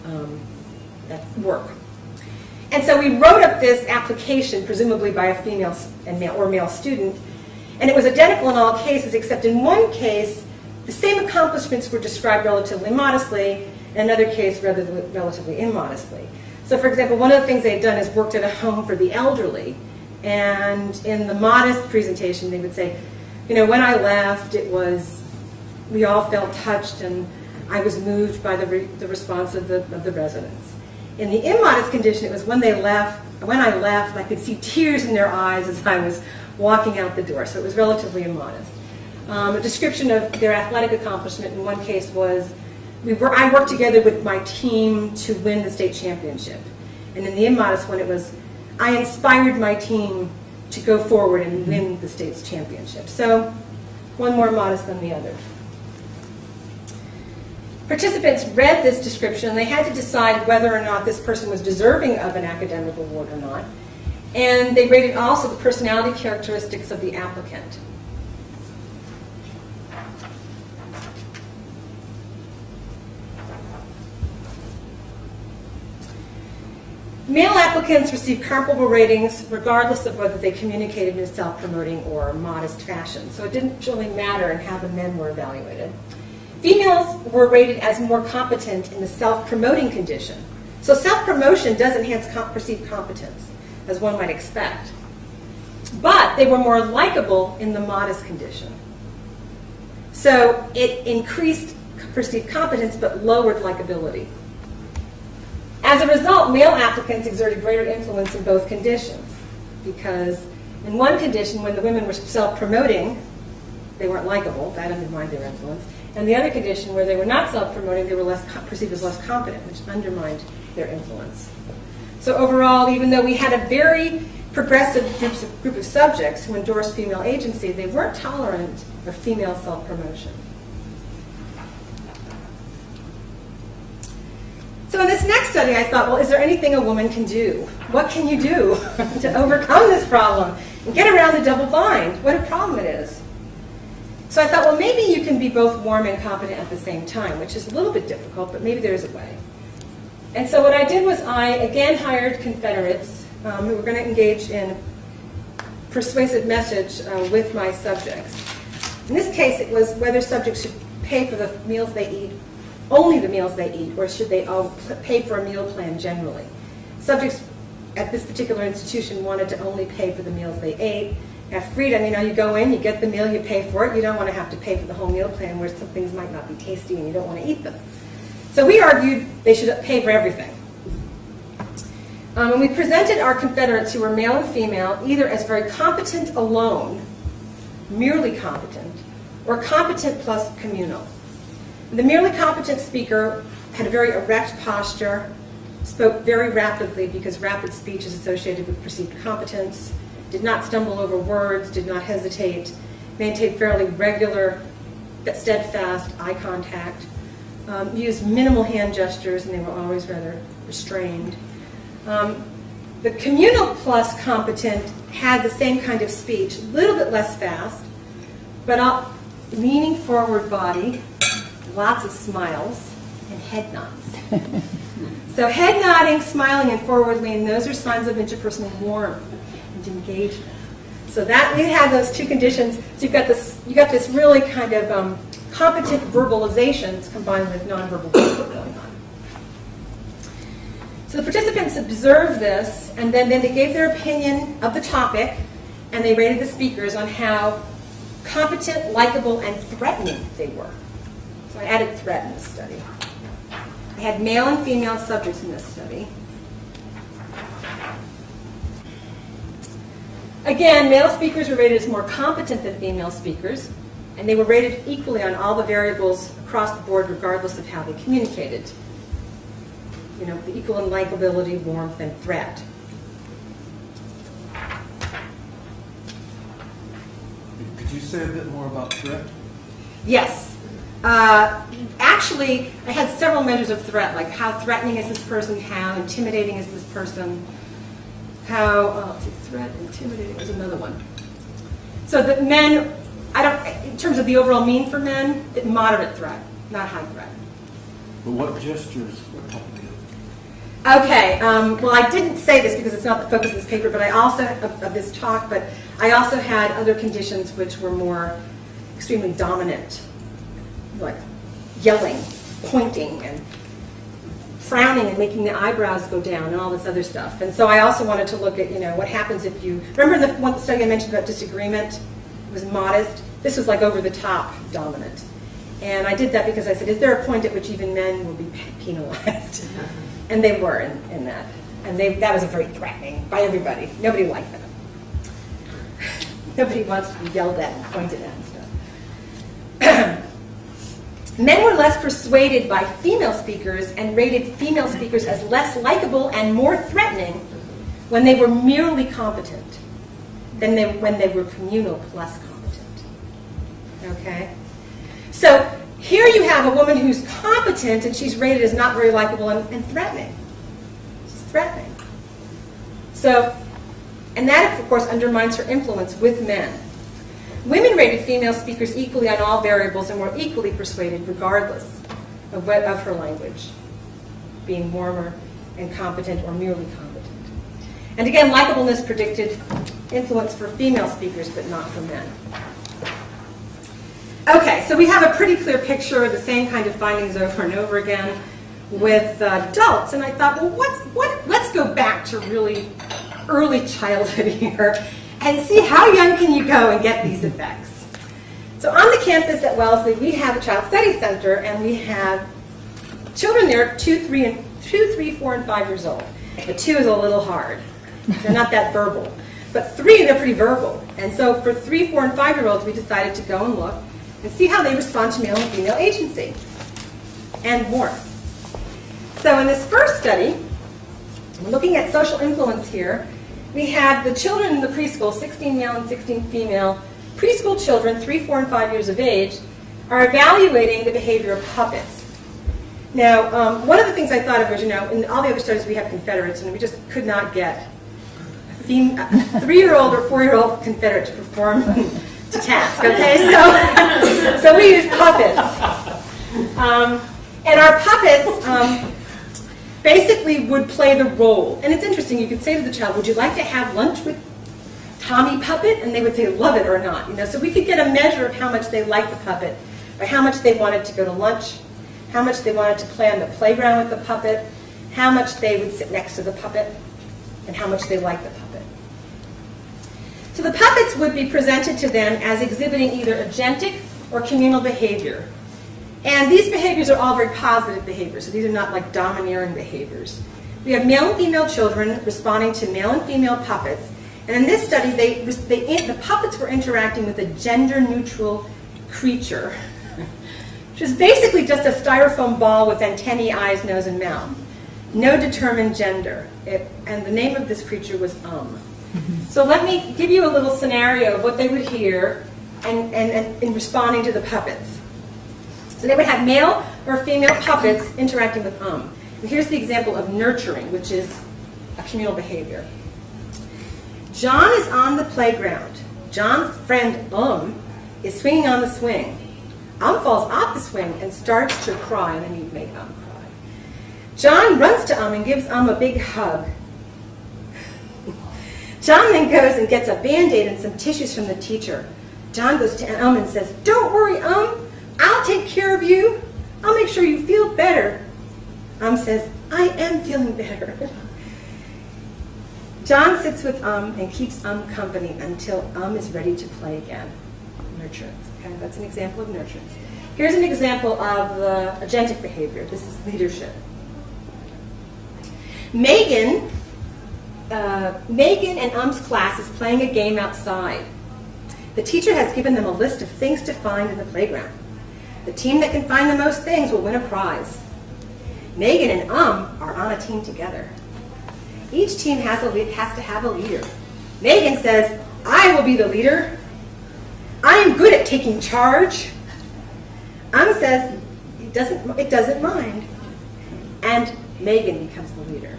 um, work. And so we wrote up this application, presumably by a female and male, or male student, and it was identical in all cases, except in one case, the same accomplishments were described relatively modestly, in another case, rather relatively immodestly. So, for example, one of the things they had done is worked at a home for the elderly. And in the modest presentation, they would say, you know, when I left, it was, we all felt touched and I was moved by the, re the response of the, of the residents. In the immodest condition, it was when they left, when I left, I could see tears in their eyes as I was walking out the door. So it was relatively immodest. Um, a description of their athletic accomplishment in one case was, we were, I worked together with my team to win the state championship. And in the immodest one, it was, I inspired my team to go forward and win the state's championship. So one more modest than the other. Participants read this description. They had to decide whether or not this person was deserving of an academic award or not. And they rated also the personality characteristics of the applicant. Male applicants received comparable ratings regardless of whether they communicated in a self-promoting or modest fashion. So it didn't really matter in how the men were evaluated. Females were rated as more competent in the self-promoting condition. So self-promotion does enhance comp perceived competence, as one might expect. But they were more likable in the modest condition. So it increased perceived competence but lowered likability. As a result, male applicants exerted greater influence in both conditions because in one condition, when the women were self-promoting, they weren't likable, that undermined their influence. And the other condition where they were not self-promoting, they were less perceived as less competent, which undermined their influence. So overall, even though we had a very progressive group of subjects who endorsed female agency, they weren't tolerant of female self-promotion. So in this next study, I thought, well, is there anything a woman can do? What can you do to overcome this problem and get around the double bind? What a problem it is. So I thought, well, maybe you can be both warm and competent at the same time, which is a little bit difficult, but maybe there is a way. And so what I did was I again hired Confederates um, who were going to engage in persuasive message uh, with my subjects. In this case, it was whether subjects should pay for the meals they eat only the meals they eat, or should they all pay for a meal plan generally? Subjects at this particular institution wanted to only pay for the meals they ate. Have freedom, you know, you go in, you get the meal, you pay for it. You don't want to have to pay for the whole meal plan where some things might not be tasty and you don't want to eat them. So we argued they should pay for everything. Um, and we presented our Confederates who were male and female either as very competent alone, merely competent, or competent plus communal. The merely competent speaker had a very erect posture, spoke very rapidly because rapid speech is associated with perceived competence, did not stumble over words, did not hesitate, maintained fairly regular, but steadfast eye contact, um, used minimal hand gestures, and they were always rather restrained. Um, the communal plus competent had the same kind of speech, a little bit less fast, but uh, leaning forward body, lots of smiles, and head nods. so head nodding, smiling, and forward leaning, those are signs of interpersonal warmth and engagement. So that we have those two conditions. So you've got this, you got this really kind of um, competent verbalizations combined with nonverbal going on. So the participants observed this, and then, then they gave their opinion of the topic, and they rated the speakers on how competent, likable, and threatening they were. Added threat in this study. I had male and female subjects in this study. Again, male speakers were rated as more competent than female speakers, and they were rated equally on all the variables across the board regardless of how they communicated. You know, the equal in likability, warmth, and threat. Could you say a bit more about threat? Yes. Uh, actually, I had several measures of threat, like how threatening is this person, how intimidating is this person, how, oh, threat, intimidating was another one. So the men, I don't, in terms of the overall mean for men, moderate threat, not high threat. But what gestures Okay, um, well, I didn't say this because it's not the focus of this paper, but I also, of, of this talk, but I also had other conditions which were more extremely dominant, like yelling, pointing, and frowning and making the eyebrows go down and all this other stuff. And so I also wanted to look at, you know, what happens if you, remember the one study I mentioned about disagreement? It was modest. This was like over the top dominant. And I did that because I said, is there a point at which even men will be penalized? And they were in, in that. And they, that was very threatening by everybody. Nobody liked them. Nobody wants to be yelled at and pointed at and stuff. Men were less persuaded by female speakers and rated female speakers as less likable and more threatening when they were merely competent than they, when they were communal plus competent. Okay? So here you have a woman who's competent and she's rated as not very likable and, and threatening. She's threatening. So, and that, of course, undermines her influence with men. Women rated female speakers equally on all variables and were equally persuaded regardless of, what, of her language, being warmer and competent or merely competent. And again, likableness predicted influence for female speakers, but not for men. Okay, so we have a pretty clear picture of the same kind of findings over and over again with uh, adults, and I thought, well, what's, what, let's go back to really early childhood here and see how young can you go and get these effects. So on the campus at Wellesley, we have a child study center, and we have children there, two, three, and two, three, four, and five years old. The two is a little hard; they're not that verbal. But three, they're pretty verbal. And so for three, four, and five-year-olds, we decided to go and look and see how they respond to male and female agency and more. So in this first study, looking at social influence here, we have the children in the preschool, 16 male and 16 female, preschool children, 3, 4, and 5 years of age, are evaluating the behavior of puppets. Now, um, one of the things I thought of was, you know, in all the other studies we have Confederates, and we just could not get a three-year-old or four-year-old Confederate to perform to task. Okay, so so we use puppets, um, and our puppets um, basically would play the role. And it's interesting. You could say to the child, "Would you like to have lunch with Tommy Puppet?" And they would say, "Love it" or not. You know, so we could get a measure of how much they liked the puppet, or how much they wanted to go to lunch, how much they wanted to play on the playground with the puppet, how much they would sit next to the puppet, and how much they liked the puppet. So the puppets would be presented to them as exhibiting either agentic or communal behavior. And these behaviors are all very positive behaviors, so these are not like domineering behaviors. we have male and female children responding to male and female puppets. And in this study, they, they, the puppets were interacting with a gender-neutral creature, which is basically just a styrofoam ball with antennae, eyes, nose, and mouth. No determined gender. It, and the name of this creature was Um. So let me give you a little scenario of what they would hear and, and, and in responding to the puppets. So they would have male or female puppets interacting with um. And here's the example of nurturing, which is a communal behavior. John is on the playground. John's friend um is swinging on the swing. Um falls off the swing and starts to cry, and then you make um cry. John runs to um and gives um a big hug. John then goes and gets a band-aid and some tissues from the teacher. John goes to um and says, Don't worry, um, I'll take care of you. I'll make sure you feel better. Um says, I am feeling better. John sits with Um and keeps Um company until Um is ready to play again. Nurturance. Okay, that's an example of nurturance. Here's an example of the agentic behavior. This is leadership. Megan, uh, Megan and Um's class is playing a game outside. The teacher has given them a list of things to find in the playground. The team that can find the most things will win a prize. Megan and Um are on a team together. Each team has, a, has to have a leader. Megan says, I will be the leader. I am good at taking charge. Um says, it doesn't, it doesn't mind. And Megan becomes the leader.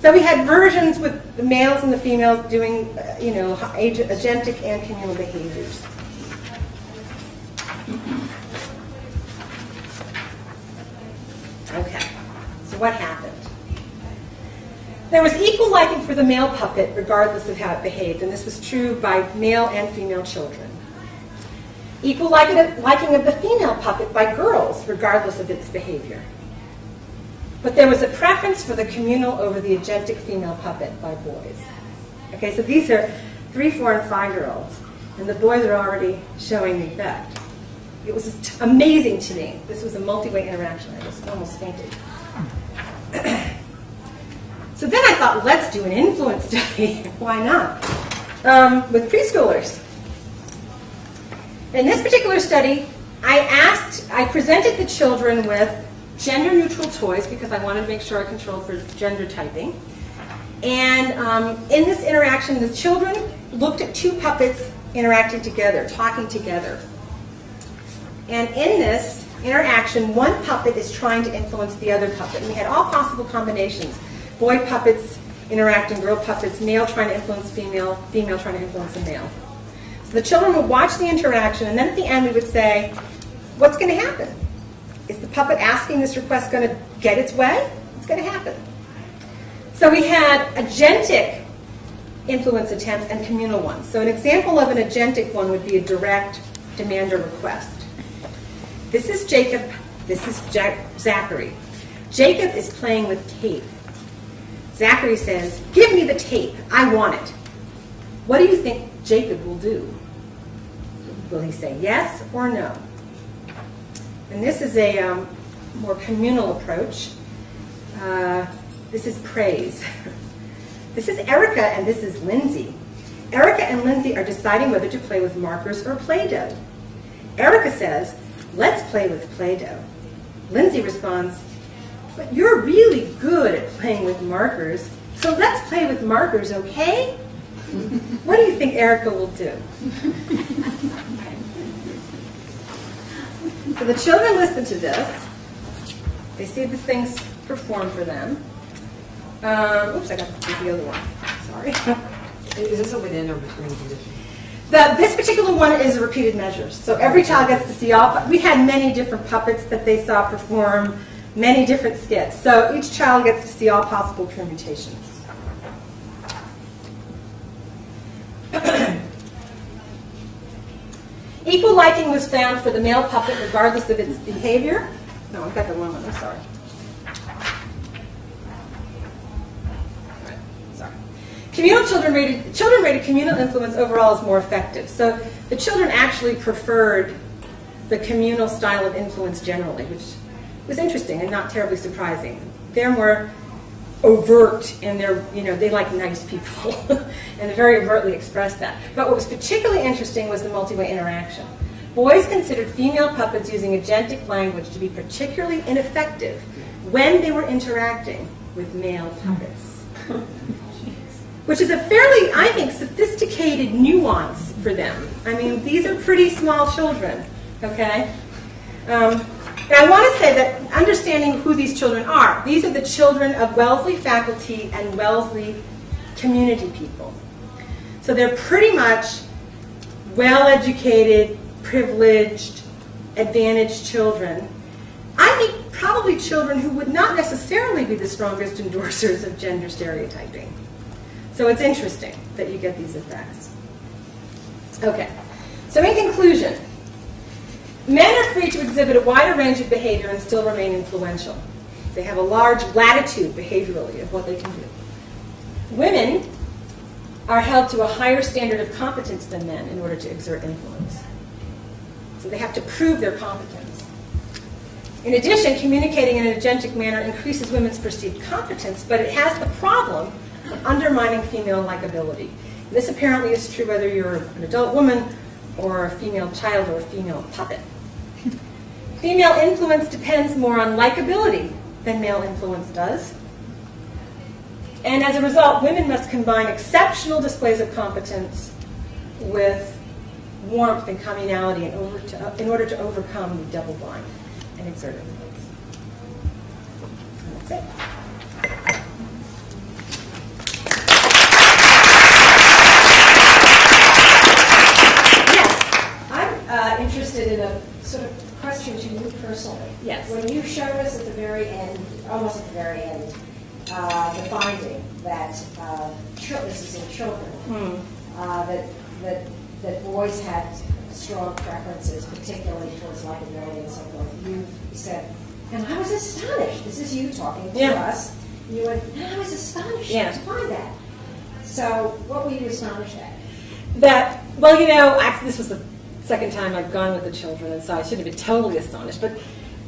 So we had versions with the males and the females doing, uh, you know, agentic and communal behaviors. Okay, so what happened? There was equal liking for the male puppet regardless of how it behaved, and this was true by male and female children. Equal liking of, the female puppet by girls regardless of its behavior. But there was a preference for the communal over the agentic female puppet by boys. Okay, so these are three, four, and five-year-olds, and the boys are already showing the effect. It was amazing to me. This was a multi-way interaction. I just almost fainted. so then I thought, let's do an influence study. Why not? Um, with preschoolers. In this particular study, I asked, I presented the children with gender neutral toys because I wanted to make sure I controlled for gender typing. And um, in this interaction, the children looked at two puppets interacting together, talking together. And in this interaction, one puppet is trying to influence the other puppet. And we had all possible combinations. Boy puppets interacting, girl puppets, male trying to influence female, female trying to influence a male. So the children would watch the interaction, and then at the end we would say, what's going to happen? Is the puppet asking this request going to get its way? It's going to happen. So we had agentic influence attempts and communal ones. So an example of an agentic one would be a direct demand or request. This is Jacob, this is Jack, Zachary. Jacob is playing with tape. Zachary says, give me the tape, I want it. What do you think Jacob will do? Will he say yes or no? And this is a um, more communal approach. Uh, this is praise. this is Erica and this is Lindsay. Erica and Lindsay are deciding whether to play with markers or Play-Doh. Erica says, let's play with Play-Doh. Lindsay responds, but you're really good at playing with markers, so let's play with markers, okay? what do you think Erica will do? So the children listen to this. They see the things perform for them. Um, oops, I got the other one. Sorry. Is this a within or between condition? The, this particular one is repeated measures. So every child gets to see all, we had many different puppets that they saw perform, many different skits. So each child gets to see all possible permutations. Equal liking was found for the male puppet regardless of its behavior. No, I've got the wrong one, I'm sorry. Communal children rated, children rated communal influence overall as more effective. So the children actually preferred the communal style of influence generally, which was interesting and not terribly surprising. They're more overt and they're, you know, they like nice people. and they very overtly express that. But what was particularly interesting was the multi-way interaction. Boys considered female puppets using agentic language to be particularly ineffective when they were interacting with male puppets. Which is a fairly, I think, sophisticated nuance for them. I mean, these are pretty small children, okay? Um, and I want to say that understanding who these children are, these are the children of Wellesley faculty and Wellesley community people. So they're pretty much well-educated, privileged, advantaged children. I think probably children who would not necessarily be the strongest endorsers of gender stereotyping. So it's interesting that you get these effects. Okay, so in conclusion, men are free to exhibit a wider range of behavior and still remain influential. They have a large latitude behaviorally of what they can do. Women are held to a higher standard of competence than men in order to exert influence. So they have to prove their competence. In addition, communicating in an agentic manner increases women's perceived competence, but it has the problem undermining female likability. This apparently is true whether you're an adult woman or a female child or a female puppet. Female influence depends more on likability than male influence does. And as a result, women must combine exceptional displays of competence with warmth and communality in order to, in order to overcome the double bind and exert influence. And that's it. Yes. I'm uh, interested in a sort of question to you personally. Yes. When you showed us at the very end, almost at the very end, uh, the finding that uh, this is in children, Hmm. uh, that, that, that boys had strong preferences, particularly towards likability and so forth, you said, and I was astonished. This is you talking to Yeah. us. You went, and I was astonished Yeah. to find that. So, what were you astonished at? that, well, you know, actually, this was the second time I've gone with the children, and so I shouldn't have been totally astonished, but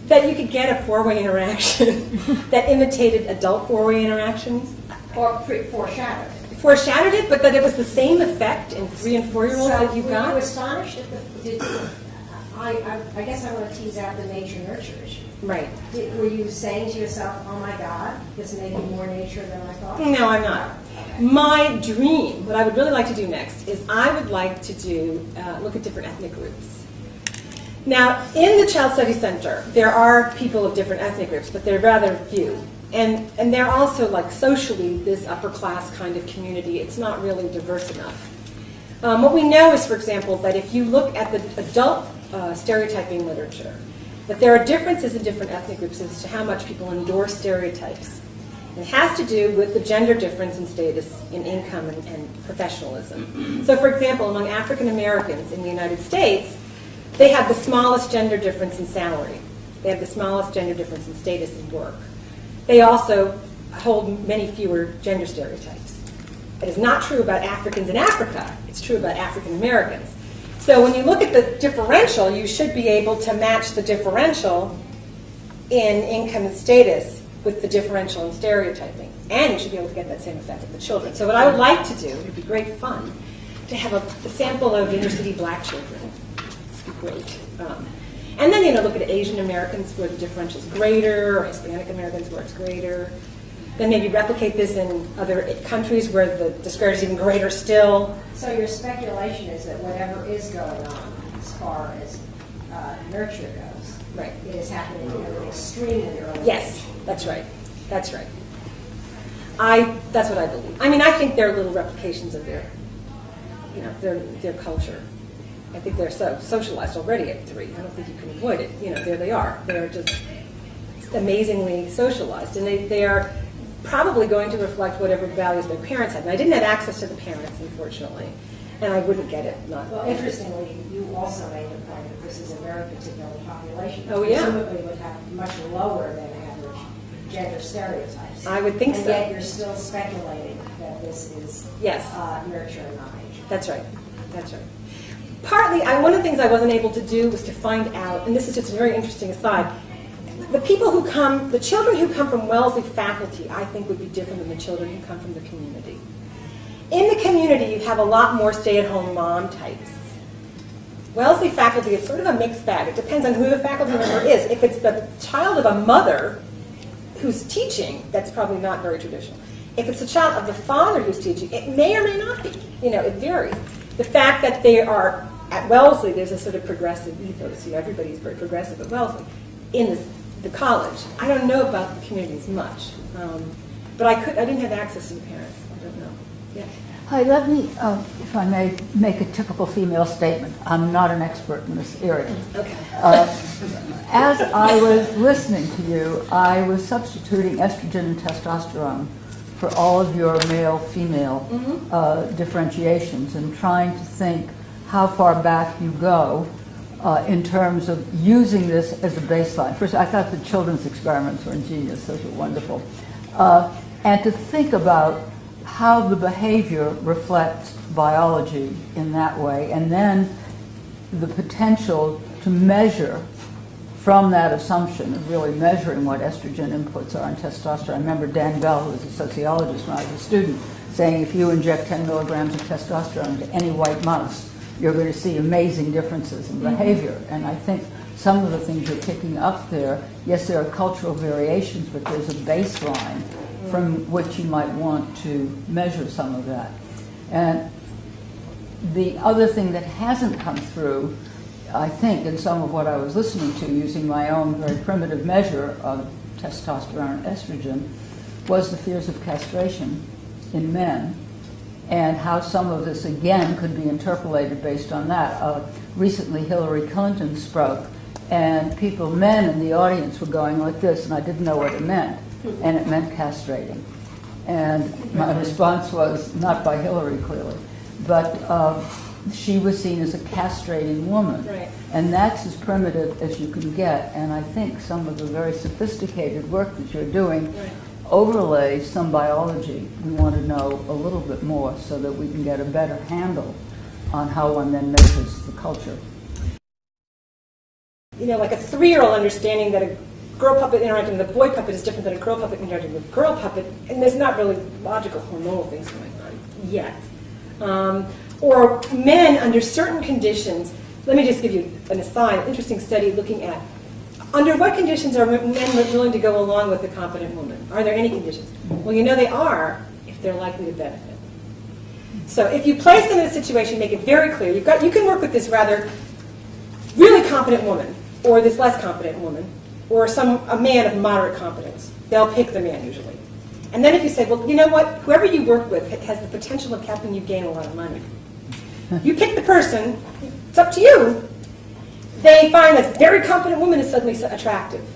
that you could get a four-way interaction that imitated adult four-way interactions, Or pre- foreshadowed? foreshadowed it, but that it was the same effect in three and four-year-olds that you So were you got. astonished at the, did, I, I, I guess I want to tease out the nature-nurture issue. Right. Did, were you saying to yourself, oh my God, this may be more nature than I thought? No, I'm not. My dream, what I would really like to do next, is I would like to do uh, look at different ethnic groups. Now, in the Child Study Center, there are people of different ethnic groups, but they're rather few. And, and they're also like socially this upper class kind of community. It's not really diverse enough. Um, what we know is, for example, that if you look at the adult uh, stereotyping literature, that there are differences in different ethnic groups as to how much people endorse stereotypes. It has to do with the gender difference in status in income and, and professionalism. So, for example, among African Americans in the United States, they have the smallest gender difference in salary. They have the smallest gender difference in status in work. They also hold many fewer gender stereotypes. It is not true about Africans in Africa. It's true about African Americans. So when you look at the differential, you should be able to match the differential in income and status with the differential in stereotyping. And you should be able to get that same effect with the children. So what I would like to do, it would be great fun, to have a, a sample of inner city black children. It's great. Um, and then, you know, look at Asian Americans where the differential is greater, or Hispanic Americans where it's greater. Then maybe replicate this in other countries where the disparity is even greater still. So your speculation is that whatever is going on as far as uh, nurture goes, Right. it is happening at an extremely early Yes, age. That's right. That's right. I, that's what I believe. I mean, I think they're little replications of their, you know, their, their culture. I think they're so socialized already at three. I don't think you can avoid it. You know, there they are. They're just amazingly socialized, and they, they are probably going to reflect whatever values their parents had. And I didn't have access to the parents, unfortunately, and I wouldn't get it. Not Well, interestingly, you also made the point that this is a very particular population. Oh, yeah. Presumably would have much lower than gender stereotypes. I would think and so. yet you're still speculating that this is Yes. uh, nurture and not nature. That's right. That's right. Partly, I, one of the things I wasn't able to do was to find out, and this is just a very interesting aside, the people who come, the children who come from Wellesley faculty, I think would be different than the children who come from the community. In the community, you have a lot more stay-at-home mom types. Wellesley faculty is sort of a mixed bag. It depends on who the faculty member is. If it's the child of a mother who's teaching, that's probably not very traditional. If it's the child of the father who's teaching, it may or may not be. You know, it varies. The fact that they are at Wellesley, there's a sort of progressive ethos. You know, everybody's very progressive at Wellesley. In the, the college, I don't know about the communities much, um, but I could. I didn't have access to the parents. I don't know. Yeah. Hi, let me, uh, if I may, make a typical female statement. I'm not an expert in this area. Okay. Uh, As I was listening to you, I was substituting estrogen and testosterone for all of your male-female uh, differentiations and trying to think how far back you go uh, in terms of using this as a baseline. First, I thought the children's experiments were ingenious; those were wonderful, uh, and to think about how the behavior reflects biology in that way, and then the potential to measure from that assumption of really measuring what estrogen inputs are and testosterone. I remember Dan Bell, who was a sociologist when I was a student, saying if you inject 10 milligrams of testosterone to any white mouse, you're going to see amazing differences in mm-hmm. behavior. And I think some of the things you're picking up there, yes, there are cultural variations, but there's a baseline from which you might want to measure some of that. And the other thing that hasn't come through, I think, in some of what I was listening to, using my own very primitive measure of testosterone and estrogen, was the fears of castration in men and how some of this, again, could be interpolated based on that. Uh, recently, Hillary Clinton spoke, and people, men in the audience, were going like this, and I didn't know what it meant. And it meant castrating. And my response was, not by Hillary, clearly, but uh, she was seen as a castrating woman. Right. And that's as primitive as you can get. And I think some of the very sophisticated work that you're doing Right. overlays some biology. We want to know a little bit more so that we can get a better handle on how one then measures the culture. you know, like a three-year-old understanding that a girl puppet interacting with a boy puppet is different than a girl puppet interacting with a girl puppet, and there's not really logical hormonal things going on yet. Um, or men under certain conditions. Let me just give you an aside. Interesting study looking at under what conditions are men willing to go along with a competent woman? Are there any conditions? Well, you know they are if they're likely to benefit. So if you place them in a situation, make it very clear. You've got, you can work with this rather really competent woman, or this less competent woman, or some a man of moderate competence. They'll pick the man usually. And then if you say, well, you know what, whoever you work with has the potential of helping you gain a lot of money. You pick the person, it's up to you. They find this very competent woman is suddenly so attractive.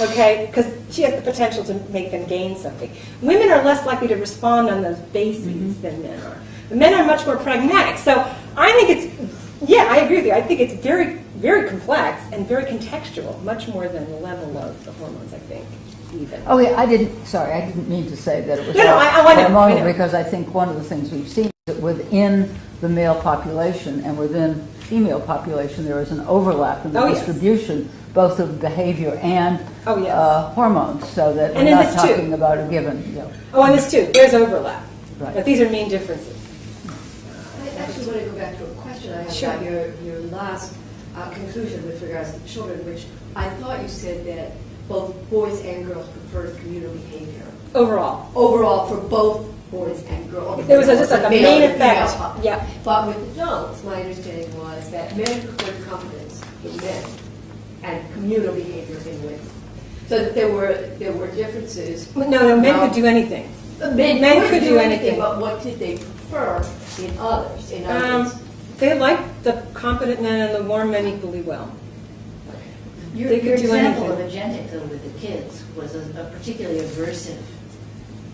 Okay? Because she has the potential to make them gain something. Women are less likely to respond on those bases mm-hmm. than men are. The men are much more pragmatic. So I think it's, yeah, I agree with you. I think it's very, very complex and very contextual, much more than the level of the hormones, I think, even. Oh, yeah, I didn't, sorry, I didn't mean to say that it was No, no, I- I wanna- I hormonal, know. because I think one of the things we've seen is that within the male population and within female population, there is an overlap in the Oh, yes. distribution, both of behavior and Oh, yes. uh, hormones, so that And we're in not this too. talking about a given, you know. Oh, and this too, there's overlap. Right. But these are mean differences. I actually want to go back to a question I had Sure. about your, your last uh, conclusion with regards to children, which I thought you said that both boys and girls preferred communal behavior. Overall. Overall, for both boys and girls. There was a- just like a main and female effect. Yeah. But with adults, my understanding was that men preferred competence in men and communal behavior in women. So that there were, there were differences. No, no, men could do anything. Men, Men could could do anything. But what did they prefer in others? In other Um, they liked the competent men and the warm men equally well. Your, your example anything. of agentic, though, with the kids, was a, a particularly aversive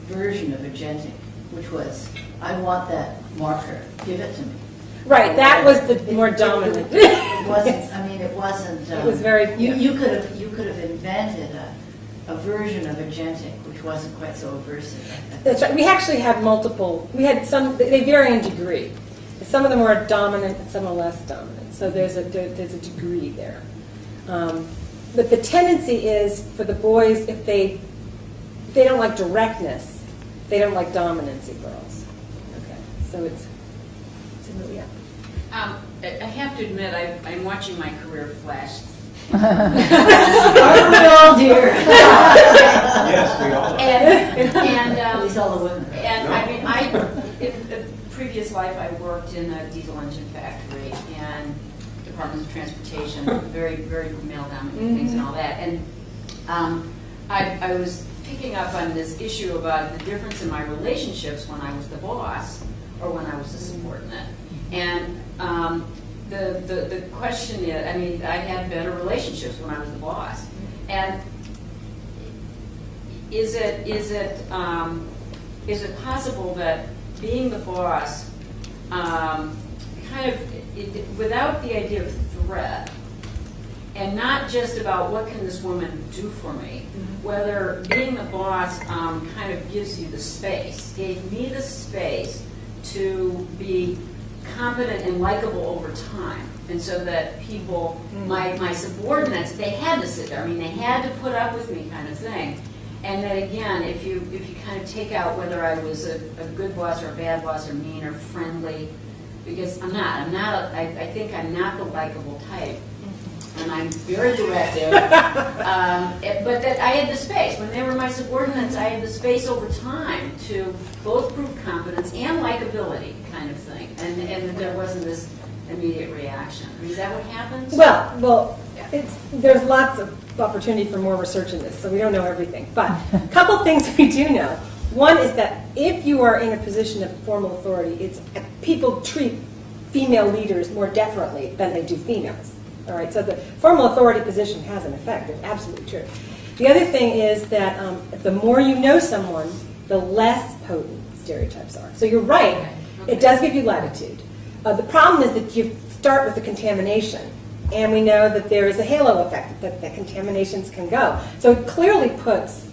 version of agentic, which was, I want that marker, give it to me. Right, that was the It- more it- dominant. It wasn't, I mean, it wasn't. It was um, very- You, you could have, you could have invented a, a version of agentic which wasn't quite so aversive. That's right. We actually had multiple. We had some. They vary in degree. Some of them are dominant, and some are less dominant. So there's a there, there's a degree there. Um, but the tendency is for the boys, if they, if they don't like directness, they don't like dominance in girls. Okay, so it's, so, yeah. Um, I I have to admit, I- I'm watching my career flash. Aren't we all, dear? Yes, we all are. And, and, At um, least all the women. and I mean, I, in a previous life, I worked in a diesel engine factory and Department of Transportation, very, very male-dominated things and all that. And um, I, I was picking up on this issue about the difference in my relationships when I was the boss or when I was the subordinate. And um, the, the, the question is, I mean, I had better relationships when I was the boss. And is it, is it, um, is it possible that being the boss, um, kind of, it- it- without the idea of threat, and not just about what can this woman do for me, whether being the boss um, kind of gives you the space, gave me the space to be competent and likable over time. And so that people, my, my subordinates, they had to sit there. I mean, they had to put up with me kind of thing. And then again, if you, if you kind of take out whether I was a, a good boss or a bad boss or mean or friendly, because I'm not, I'm not, a- I, I think I'm not the likable type. And I'm very directive. Um, it- But that I had the space. When they were my subordinates, I had the space over time to both prove competence and likability kind of thing. And, and that there wasn't this immediate reaction. I mean, Is that what happens? Well, well, it's, there's lots of opportunity for more research in this, so we don't know everything. But a couple things we do know. One is that if you are in a position of formal authority, it's people treat female leaders more deferently than they do females. All right, so the formal authority position has an effect. It's absolutely true. The other thing is that um, the more you know someone, the less potent stereotypes are. So you're right; it does give you latitude. Uh, the problem is that you start with the contamination, and we know that there is a halo effect that, that contaminations can go. So it clearly puts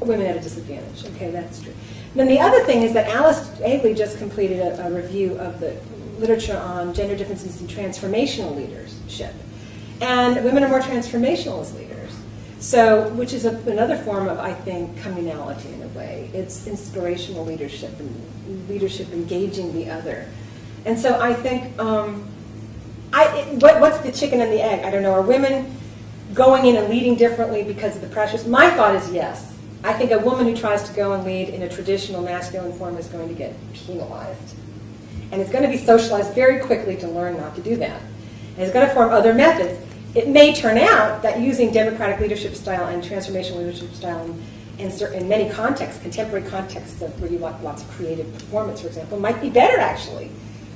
women at a disadvantage. Okay, that's true. Then the other thing is that Alice Eagly just completed a, a review of the literature on gender differences in transformational leadership, and women are more transformational as leaders. So, which is a, another form of, I think, communality in a way. It's inspirational leadership and leadership engaging the other. And so I think, um, I, it, what, what's the chicken and the egg? I don't know. Are women going in and leading differently because of the pressures? My thought is yes. I think a woman who tries to go and lead in a traditional masculine form is going to get penalized. And it's going to be socialized very quickly to learn not to do that. And it's going to form other methods. It may turn out that using democratic leadership style and transformational leadership style in, in, certain, in many contexts, contemporary contexts of where you want lots of creative performance, for example, might be better actually.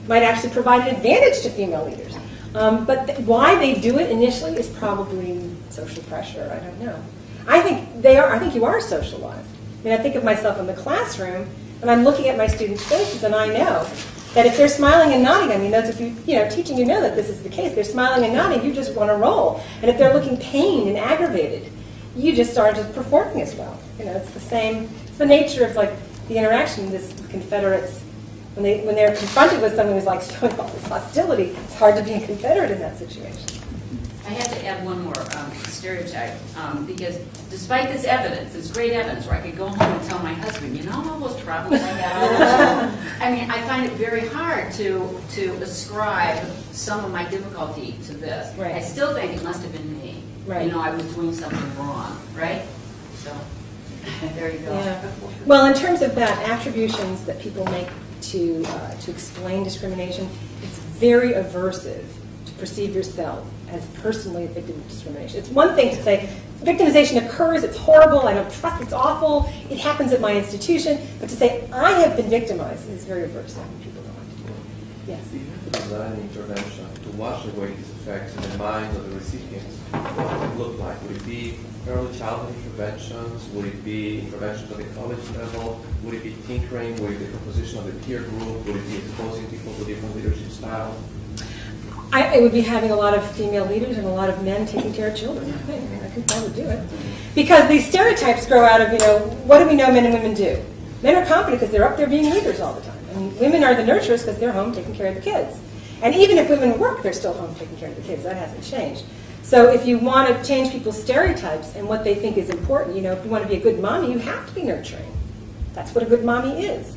Might actually provide an advantage to female leaders. Um, but th- why they do it initially is probably social pressure. I don't know. I think they are. I think you are socialized. I mean, I think of myself in the classroom, and I'm looking at my students' faces, and I know that if they're smiling and nodding, I mean, those of you, you know, teaching you know that this is the case. They're smiling and nodding, you just want to roll. And if they're looking pained and aggravated, you just aren't just performing as well. You know, it's the same. It's the nature of like the interaction. This Confederates, when they when they're confronted with someone who's like showing all this hostility, it's hard to be a Confederate in that situation. I have to add one more um, stereotype, um, because despite this evidence, this great evidence, where I could go home and tell my husband, you know all those troubles I had all? I mean, I find it very hard to, to ascribe some of my difficulty to this. Right. I still think it must have been me. Right. You know, I was doing something wrong, right? So, there you go. Yeah. Well, in terms of that, attributions that people make to, uh, to explain discrimination, it's very aversive to perceive yourself as personally a victim of discrimination. It's one thing to say, victimization occurs, it's horrible, I don't trust, it's awful, it happens at my institution, but to say, I have been victimized is very aversive. People don't. Yes? Have to design intervention to wash away these effects in the minds of the recipients, what would it look like? Would it be early childhood interventions? Would it be interventions at the college level? Would it be tinkering with the composition of the peer group? Would it be exposing people to different leadership styles? I, it would be having a lot of female leaders and a lot of men taking care of children. I think. I that would do it. Because these stereotypes grow out of, you know, what do we know men and women do? Men are competent because they're up there being leaders all the time. And women are the nurturers because they're home taking care of the kids. And even if women work, they're still home taking care of the kids. That hasn't changed. So if you want to change people's stereotypes and what they think is important, you know, if you want to be a good mommy, you have to be nurturing. That's what a good mommy is.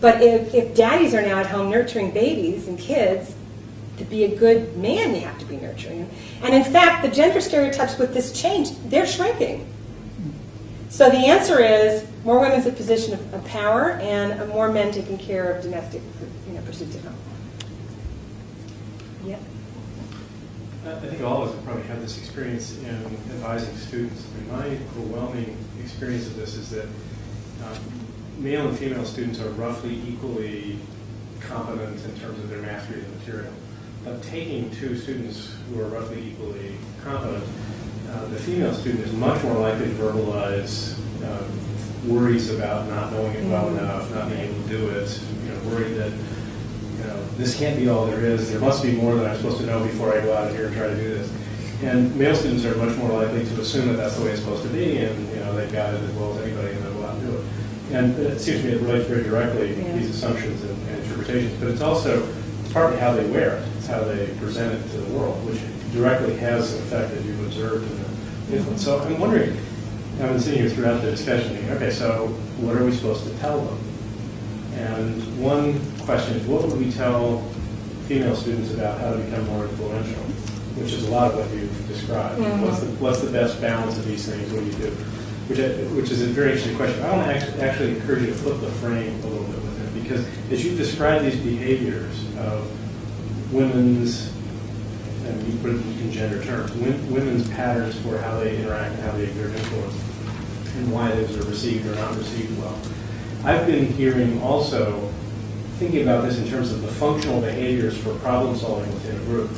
But if, if daddies are now at home nurturing babies and kids, to be a good man, you have to be nurturing. And in fact, the gender stereotypes with this change, they're shrinking. So the answer is more women's in a position of, of power and uh, more men taking care of domestic you know, pursuits at home. Yep. I think all of us have probably had this experience in advising students. I mean, my overwhelming experience of this is that um, male and female students are roughly equally competent in terms of their mastery of the material. But taking two students who are roughly equally competent, uh, the female student is much more likely to verbalize um, worries about not knowing it well enough, not being able to do it, you know, worried that you know, this can't be all there is. There must be more than I'm supposed to know before I go out of here and try to do this. And male students are much more likely to assume that that's the way it's supposed to be, and you know they've got it as well as anybody, and they'll go out and do it. And it seems to me it relates very directly Yeah. these assumptions and, and interpretations, but it's also partly how they wear it. It's how they present it to the world, which directly has an effect that you've observed in the influence. So I'm wondering, I've been sitting here throughout the discussion, thinking, okay, so what are we supposed to tell them? And one question is, what would we tell female students about how to become more influential? Which is a lot of what you've described. Mm-hmm. What's the, what's the best balance of these things? What do you do? Which, I, which is a very interesting question. I want to actually, actually encourage you to flip the frame a little bit with it, because as you've described these behaviors of women's, and you put it in gender terms, women's patterns for how they interact and how they exert influence, and why those are received or not received well. I've been hearing also, thinking about this in terms of the functional behaviors for problem solving within a group.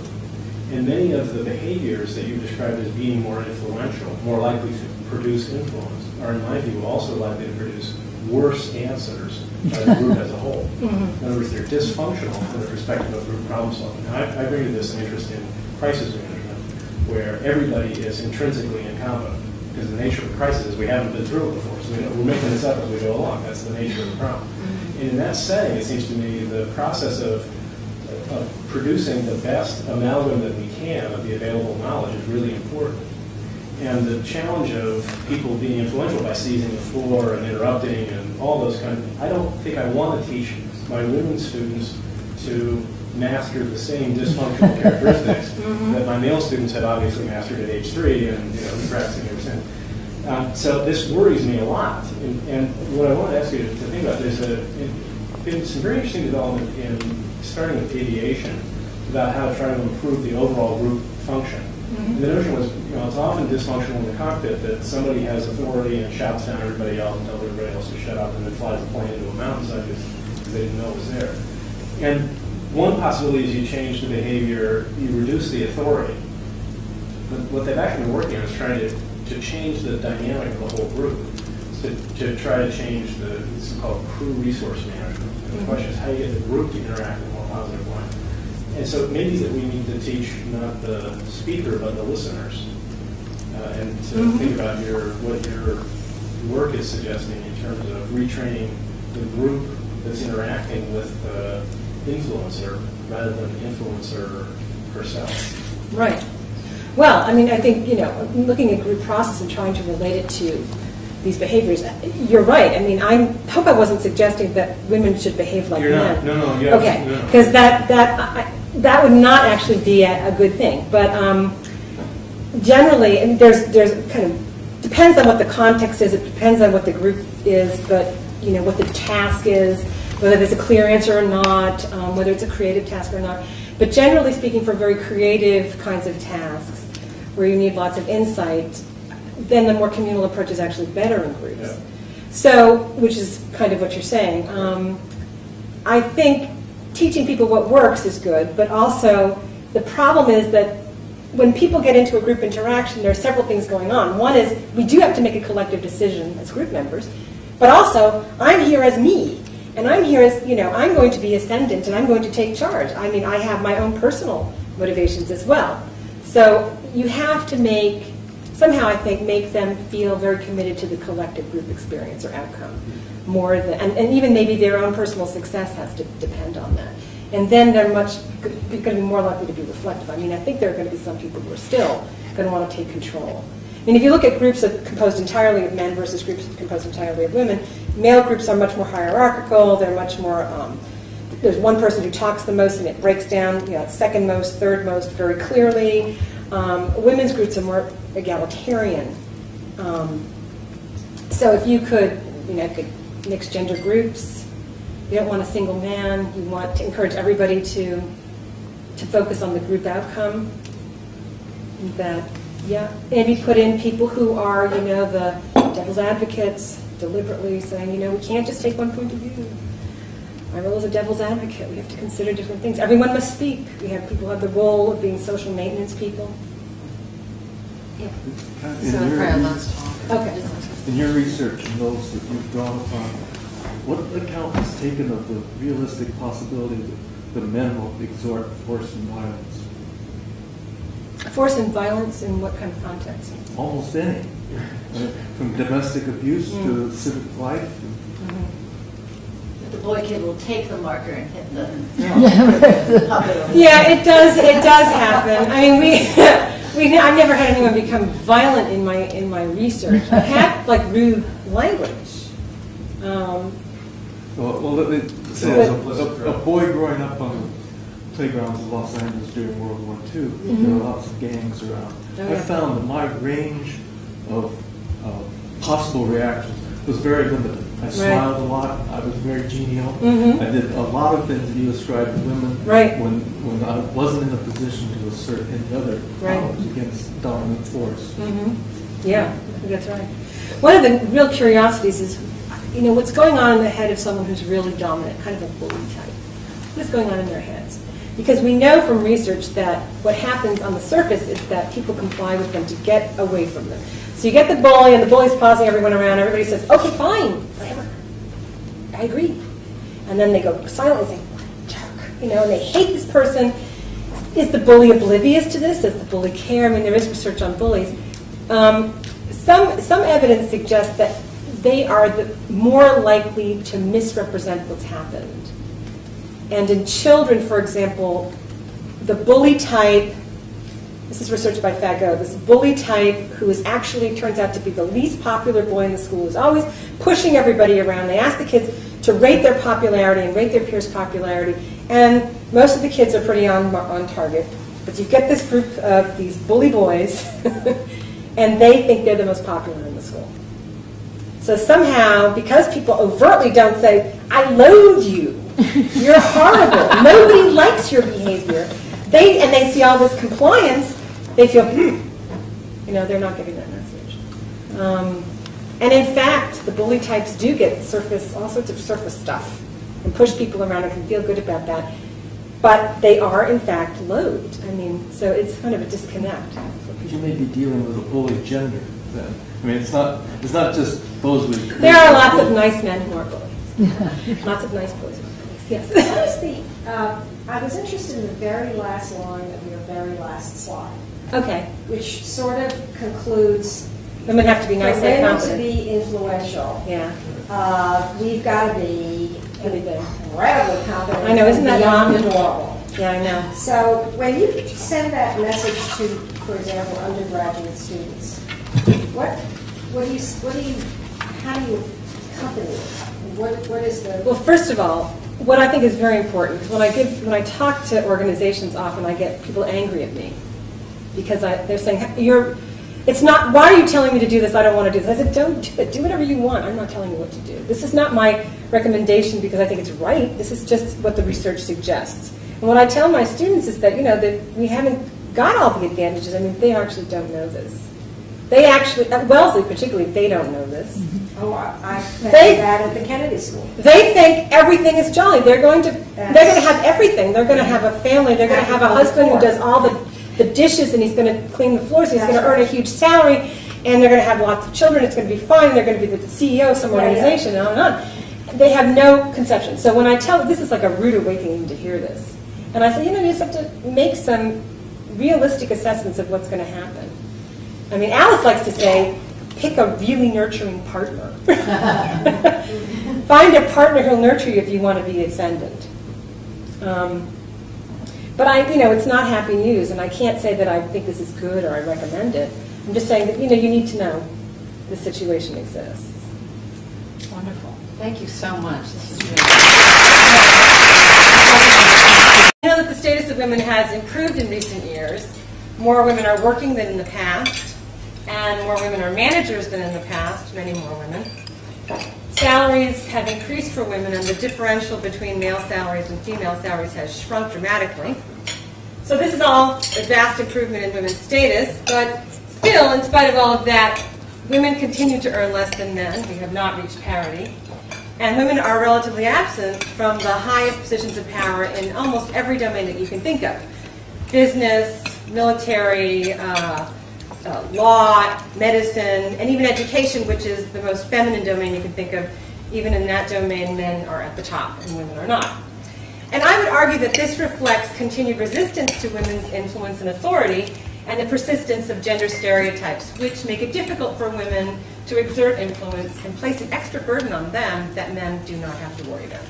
And many of the behaviors that you described as being more influential, more likely to produce influence, are in my view also likely to produce worse answers by the group as a whole. Mm-hmm. In other words, they're dysfunctional from the perspective of group problem solving. Now, I, I bring to this an interest in crisis management, where everybody is intrinsically incompetent. Because the nature of a crisis is we haven't been through it before, we we're making this up as we go along. That's the nature of the problem. Mm-hmm. And in that setting, it seems to me the process of, of producing the best amalgam that we can of the available knowledge is really important. And the challenge of people being influential by seizing the floor and interrupting and all those kind of, I don't think I want to teach my women students to master the same dysfunctional characteristics mm-hmm. that my male students had obviously mastered at age three and, you know, practicing ever since. Um, so this worries me a lot. And, and what I want to ask you to, to think about, there's a, been some very interesting development in, starting with aviation, about how to try to improve the overall group function. And the notion was, you know, it's often dysfunctional in the cockpit that somebody has authority and shouts down everybody else and tells everybody else to shut up and then flies the plane into a mountainside just because they didn't know it was there. And one possibility is you change the behavior, you reduce the authority. But what they've actually been working on is trying to, to change the dynamic of the whole group, to, to try to change the so-called crew resource management. And the question is how you get the group to interact in a more positive way. And so maybe that we need to teach not the speaker, but the listeners. Uh, and to think about your, what your work is suggesting in terms of retraining the group that's interacting with the influencer rather than the influencer herself. Right. Well, I mean, I think, you know, looking at group process and trying to relate it to these behaviors, you're right. I mean, I hope I wasn't suggesting that women should behave like You're men. not. No, no, yeah, Okay, no. because that, that, I- that would not actually be a, a good thing. But um, generally, and there's, there's kind of, depends on what the context is, it depends on what the group is, but, you know, what the task is, whether there's a clear answer or not, um, whether it's a creative task or not. But generally speaking, for very creative kinds of tasks, where you need lots of insight, then the more communal approach is actually better in groups. Yeah. So, which is kind of what you're saying. Um, I think teaching people what works is good, but also the problem is that when people get into a group interaction, there are several things going on. One is we do have to make a collective decision as group members, but also I'm here as me, and I'm here as, you know, I'm going to be ascendant and I'm going to take charge. I mean, I have my own personal motivations as well. So you have to make, somehow I think, make them feel very committed to the collective group experience or outcome more than, and, and even maybe their own personal success has to depend on that. And then they're much, going to be more likely to be reflective. I mean, I think there are going to be some people who are still going to want to take control. I mean, if you look at groups that composed entirely of men versus groups composed entirely of women, male groups are much more hierarchical. They're much more. Um, there's one person who talks the most, and it breaks down, you know, second most, third most, very clearly. Um, women's groups are more egalitarian. Um, so if you could, you know, could mix gender groups, you don't want a single man. You want to encourage everybody to to focus on the group outcome. That, yeah, maybe put in people who are, you know, the devil's advocates, deliberately saying, you know, we can't just take one point of view. My role as a devil's advocate, we have to consider different things. Everyone must speak. We have people who have the role of being social maintenance people. Yeah. In So your- probably talk. Okay. In your research and those that you've drawn upon, what account is taken of the realistic possibility that, the men will exert force and violence? Force and violence in what kind of context? Almost any. From domestic abuse Mm. to civic life. The boy kid will take the marker and hit the puppet. Yeah, it does. It does happen. I mean, we, we. I've never had anyone become violent in my in my research. I've had like rude language. Um, Well, well let me say, as a, a, a boy growing up on the playgrounds of Los Angeles during World War II, there were lots of gangs around. Oh, I yeah. found that my range of uh, possible reactions was very limited. I smiled a lot. I was very genial. Mhm. I did a lot of things that you ascribe to women Right. when when I wasn't in a position to assert any other Right. powers against dominant force. Mm-hmm. Yeah, that's right. One of the real curiosities is, you know, what's going on in the head of someone who's really dominant, kind of a bully type. What is going on in their heads? Because we know from research that what happens on the surface is that people comply with them to get away from them. So you get the bully, and the bully's pausing everyone around. Everybody says, "Okay, fine, whatever, I agree." And then they go silently, say, "What a jerk," you know, and they hate this person. Is the bully oblivious to this? Does the bully care? I mean, there is research on bullies. Um, some some evidence suggests that they are the, more likely to misrepresent what's happened. And in children, for example, the bully type, this is research by Fago, this bully type who is actually turns out to be the least popular boy in the school is always pushing everybody around. They ask the kids to rate their popularity and rate their peers' popularity, and most of the kids are pretty on, on target. But you get this group of these bully boys, and they think they're the most popular in the school. So somehow, because people overtly don't say, I loathe you, you're horrible, nobody likes your behavior, they, and they see all this compliance, they feel, hmm, you know, they're not getting that message. Um, and in fact, the bully types do get surface, all sorts of surface stuff, and push people around and can feel good about that. But they are, in fact, loathed. I mean, so it's kind of a disconnect. But you may be dealing with a bully gender then. I mean, it's not, it's not just those with. There are lots of nice men who are bullies. lots of nice boys bullies, yes. What is the, uh, I was interested in the very last line of your very last slide, Okay. which sort of concludes. Women have to be nice For and women to confident. be influential, Yeah. uh, we've got to be incredibly confident. I know, isn't that Beyond odd? the normal. Yeah, I know. So when you send that message to, for example, undergraduate students, what, what do you, what do you, how do you accompany it? What, what is the? Well, first of all, what I think is very important, because when I give, when I talk to organizations, often I get people angry at me because I, they're saying, "You're, it's not. Why are you telling me to do this? I don't want to do this." I said, "Don't do it. Do whatever you want. I'm not telling you what to do. This is not my recommendation because I think it's right. This is just what the research suggests." And what I tell my students is that you know that we haven't got all the advantages. I mean, they actually don't know this. They actually, at Wellesley particularly, they don't know this. Mm-hmm. Oh, I, I They- think that at the Kennedy School. They think everything is jolly. They're going to they're going to have everything. They're going to have a family. They're going to have a husband who does all the, the dishes and he's going to clean the floors. He's going to earn a huge salary and they're going to have lots of children. It's going to be fine. They're going to be the CEO of some Yeah, yeah. organization and on and on. They have no conception. So when I tell this is like a rude awakening to hear this. And I say, you know, you just have to make some realistic assessments of what's going to happen. I mean, Alice likes to say, pick a really nurturing partner. Find a partner who'll nurture you if you want to be ascendant. Um, But I, you know, it's not happy news, and I can't say that I think this is good or I recommend it. I'm just saying that, you know, you need to know the situation exists. Wonderful. Thank you so much. This is really. I know that the status of women has improved in recent years. More women are working than in the past, and more women are managers than in the past, many more women. Salaries have increased for women, and the differential between male salaries and female salaries has shrunk dramatically. So this is all a vast improvement in women's status, but still, in spite of all of that, women continue to earn less than men. We have not reached parity. And women are relatively absent from the highest positions of power in almost every domain that you can think of. Business, military, uh, uh, law, medicine, and even education, which is the most feminine domain you can think of. Even in that domain, men are at the top and women are not. And I would argue that this reflects continued resistance to women's influence and authority and the persistence of gender stereotypes, which make it difficult for women to exert influence and place an extra burden on them that men do not have to worry about.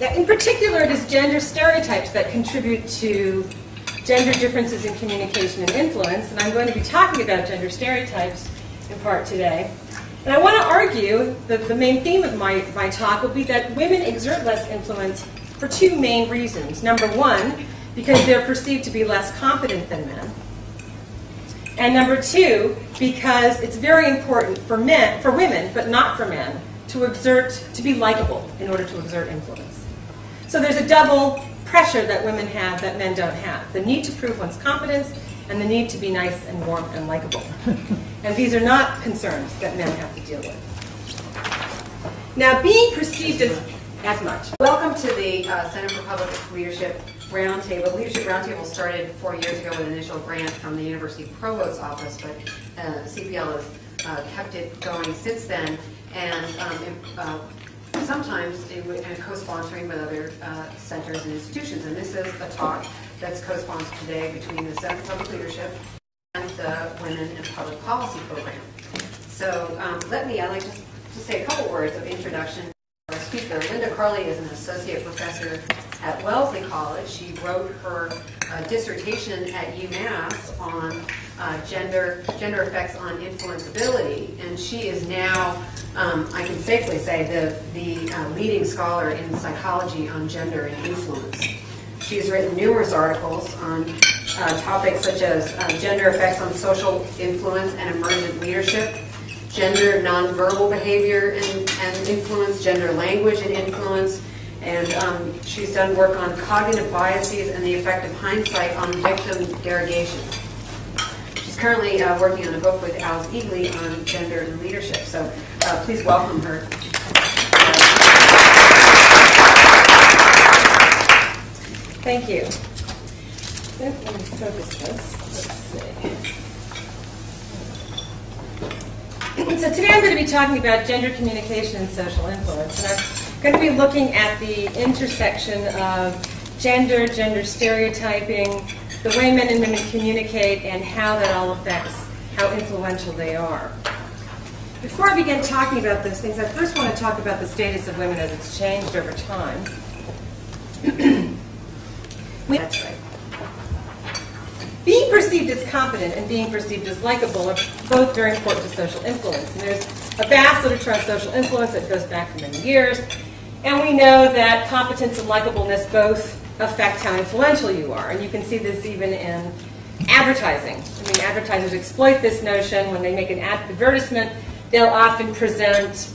Now, in particular, it is gender stereotypes that contribute to gender differences in communication and influence, and I'm going to be talking about gender stereotypes in part today. And I want to argue that the main theme of my, my talk will be that women exert less influence for two main reasons. Number one, because they're perceived to be less competent than men. And number two, because it's very important for men, for women, but not for men, to exert, to be likable in order to exert influence. So there's a double pressure that women have that men don't have. The need to prove one's competence and the need to be nice and warm and likable. and these are not concerns that men have to deal with. Now, being perceived as, as much. Welcome to the uh, Center for Public Leadership Roundtable. Leadership Roundtable started four years ago with an initial grant from the University Provost's office, but uh, CPL has uh, kept it going since then. And um, uh, sometimes would, and co-sponsoring with other uh, centers and institutions. And this is a talk that's co-sponsored today between the Center for Public Leadership and the Women in Public Policy Program. So um, let me, I'd like to, to say a couple words of introduction speaker. Linda Carli is an associate professor at Wellesley College. She wrote her uh, dissertation at UMass on uh, gender gender effects on influenceability, and she is now, um, I can safely say, the the uh, leading scholar in psychology on gender and influence. She's written numerous articles on uh, topics such as uh, gender effects on social influence and emergent leadership, gender nonverbal behavior and, and influence, gender language and influence, and um, she's done work on cognitive biases and the effect of hindsight on victim derogation. She's currently uh, working on a book with Alice Eagly on gender and leadership. So uh, please welcome her. Thank you. Me focus this. Let's see. So today I'm going to be talking about gender communication and social influence. And I'm going to be looking at the intersection of gender, gender stereotyping, the way men and women communicate, and how that all affects how influential they are. Before I begin talking about those things, I first want to talk about the status of women as it's changed over time. That's right. Being perceived as competent and being perceived as likable are both very important to social influence. And there's a vast literature on social influence that goes back for many years. And we know that competence and likableness both affect how influential you are. And you can see this even in advertising. I mean, advertisers exploit this notion when they make an advertisement. They'll often present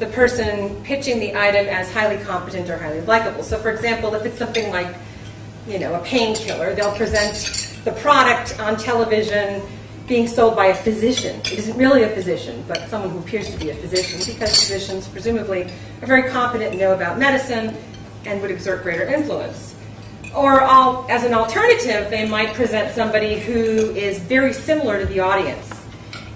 the person pitching the item as highly competent or highly likable. So, for example, if it's something like, you know, a painkiller, they'll present the product on television being sold by a physician. It isn't really a physician, but someone who appears to be a physician because physicians presumably are very competent and know about medicine and would exert greater influence. Or as an alternative, they might present somebody who is very similar to the audience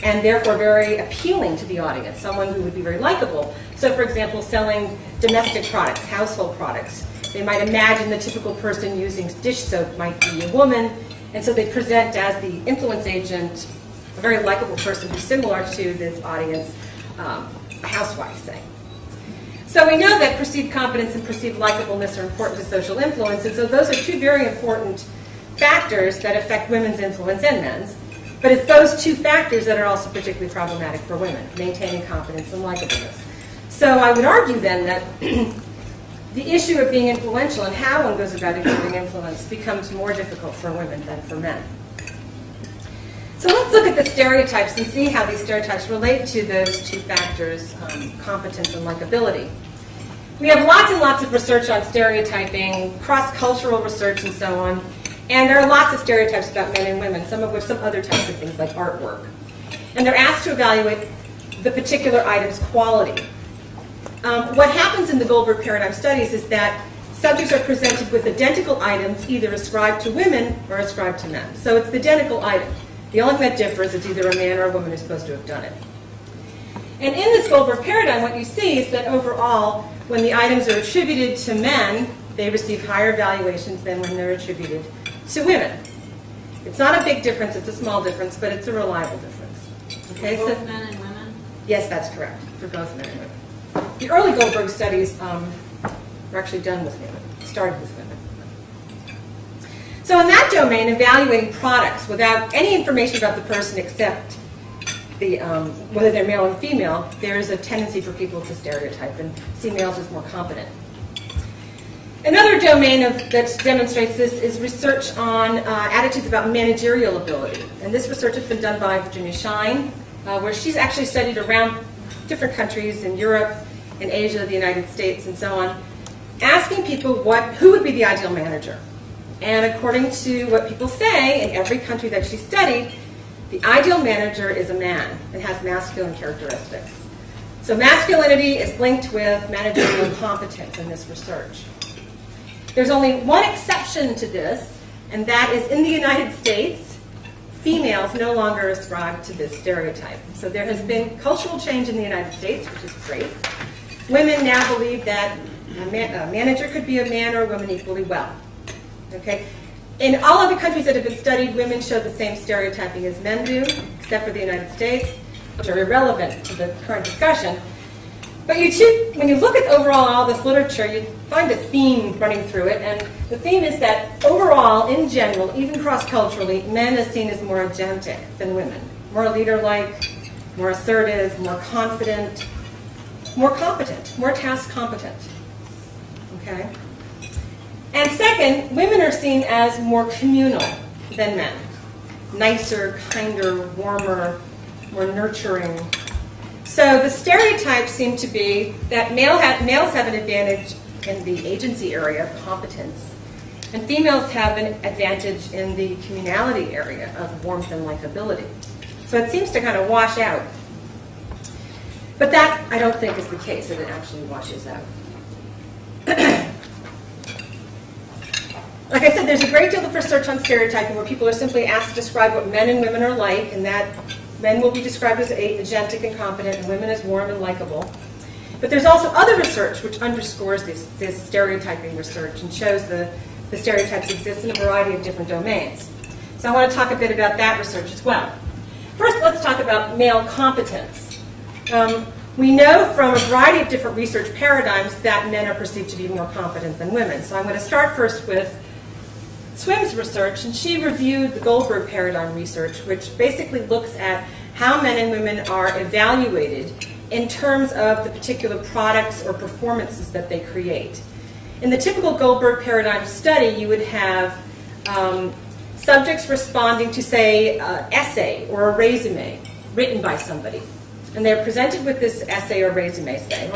and therefore very appealing to the audience, someone who would be very likable. So, for example, selling domestic products, household products. They might imagine the typical person using dish soap might be a woman, and so they present as the influence agent a very likable person who's similar to this audience, um, housewife, say. So we know that perceived competence and perceived likableness are important to social influence, and so those are two very important factors that affect women's influence and men's. But it's those two factors that are also particularly problematic for women, maintaining competence and likableness. So I would argue then that the issue of being influential and how one goes about exerting influence becomes more difficult for women than for men. So let's look at the stereotypes and see how these stereotypes relate to those two factors, um, competence and likability. We have lots and lots of research on stereotyping, cross-cultural research and so on, and there are lots of stereotypes about men and women, some of which some other types of things like artwork. And they're asked to evaluate the particular item's quality. Um, what happens in the Goldberg paradigm studies is that subjects are presented with identical items either ascribed to women or ascribed to men. So it's the identical item. The only thing that differs is either a man or a woman is supposed to have done it. And in this Goldberg paradigm, what you see is that overall, when the items are attributed to men, they receive higher valuations than when they're attributed to women. It's not a big difference, it's a small difference, but it's a reliable difference. Okay, for both men and women? Yes, that's correct, for both men and women. The early Goldberg studies um, were actually done with women, started with women. So in that domain, evaluating products without any information about the person except the, um, whether they're male or female, there is a tendency for people to stereotype and see males as more competent. Another domain of, that demonstrates this is research on uh, attitudes about managerial ability. And this research has been done by Virginia Schein, uh, where she's actually studied around different countries in Europe, in Asia, the United States, and so on, asking people what, who would be the ideal manager. And according to what people say, in every country that she studied, the ideal manager is a man and has masculine characteristics. So masculinity is linked with managerial competence in this research. There's only one exception to this, and that is in the United States, females no longer ascribe to this stereotype. So there has been cultural change in the United States, which is great. Women now believe that a, man, a manager could be a man or a woman equally well. Okay? In all other countries that have been studied, women show the same stereotyping as men do, except for the United States, which are irrelevant to the current discussion. But you when you look at overall all this literature, you find a theme running through it, and the theme is that overall, in general, even cross-culturally, men are seen as more agentic than women. More leader-like, more assertive, more confident, more competent, more task competent. Okay? And second, women are seen as more communal than men. Nicer, kinder, warmer, more nurturing. So the stereotypes seem to be that male ha males have an advantage in the agency area of competence, and females have an advantage in the communality area of warmth and likability. So it seems to kind of wash out. But that, I don't think, is the case, that it actually washes out. Like I said, there's a great deal of research on stereotyping where people are simply asked to describe what men and women are like, and that men will be described as agentic and competent, and women as warm and likable. But there's also other research which underscores this, this stereotyping research and shows the, the stereotypes exist in a variety of different domains. So I want to talk a bit about that research as well. First, let's talk about male competence. Um, we know from a variety of different research paradigms that men are perceived to be more competent than women. So I'm going to start first with Swim's research, and she reviewed the Goldberg paradigm research, which basically looks at how men and women are evaluated in terms of the particular products or performances that they create. In the typical Goldberg paradigm study, you would have um, subjects responding to, say, an essay or a resume written by somebody. And they're presented with this essay or resume, say,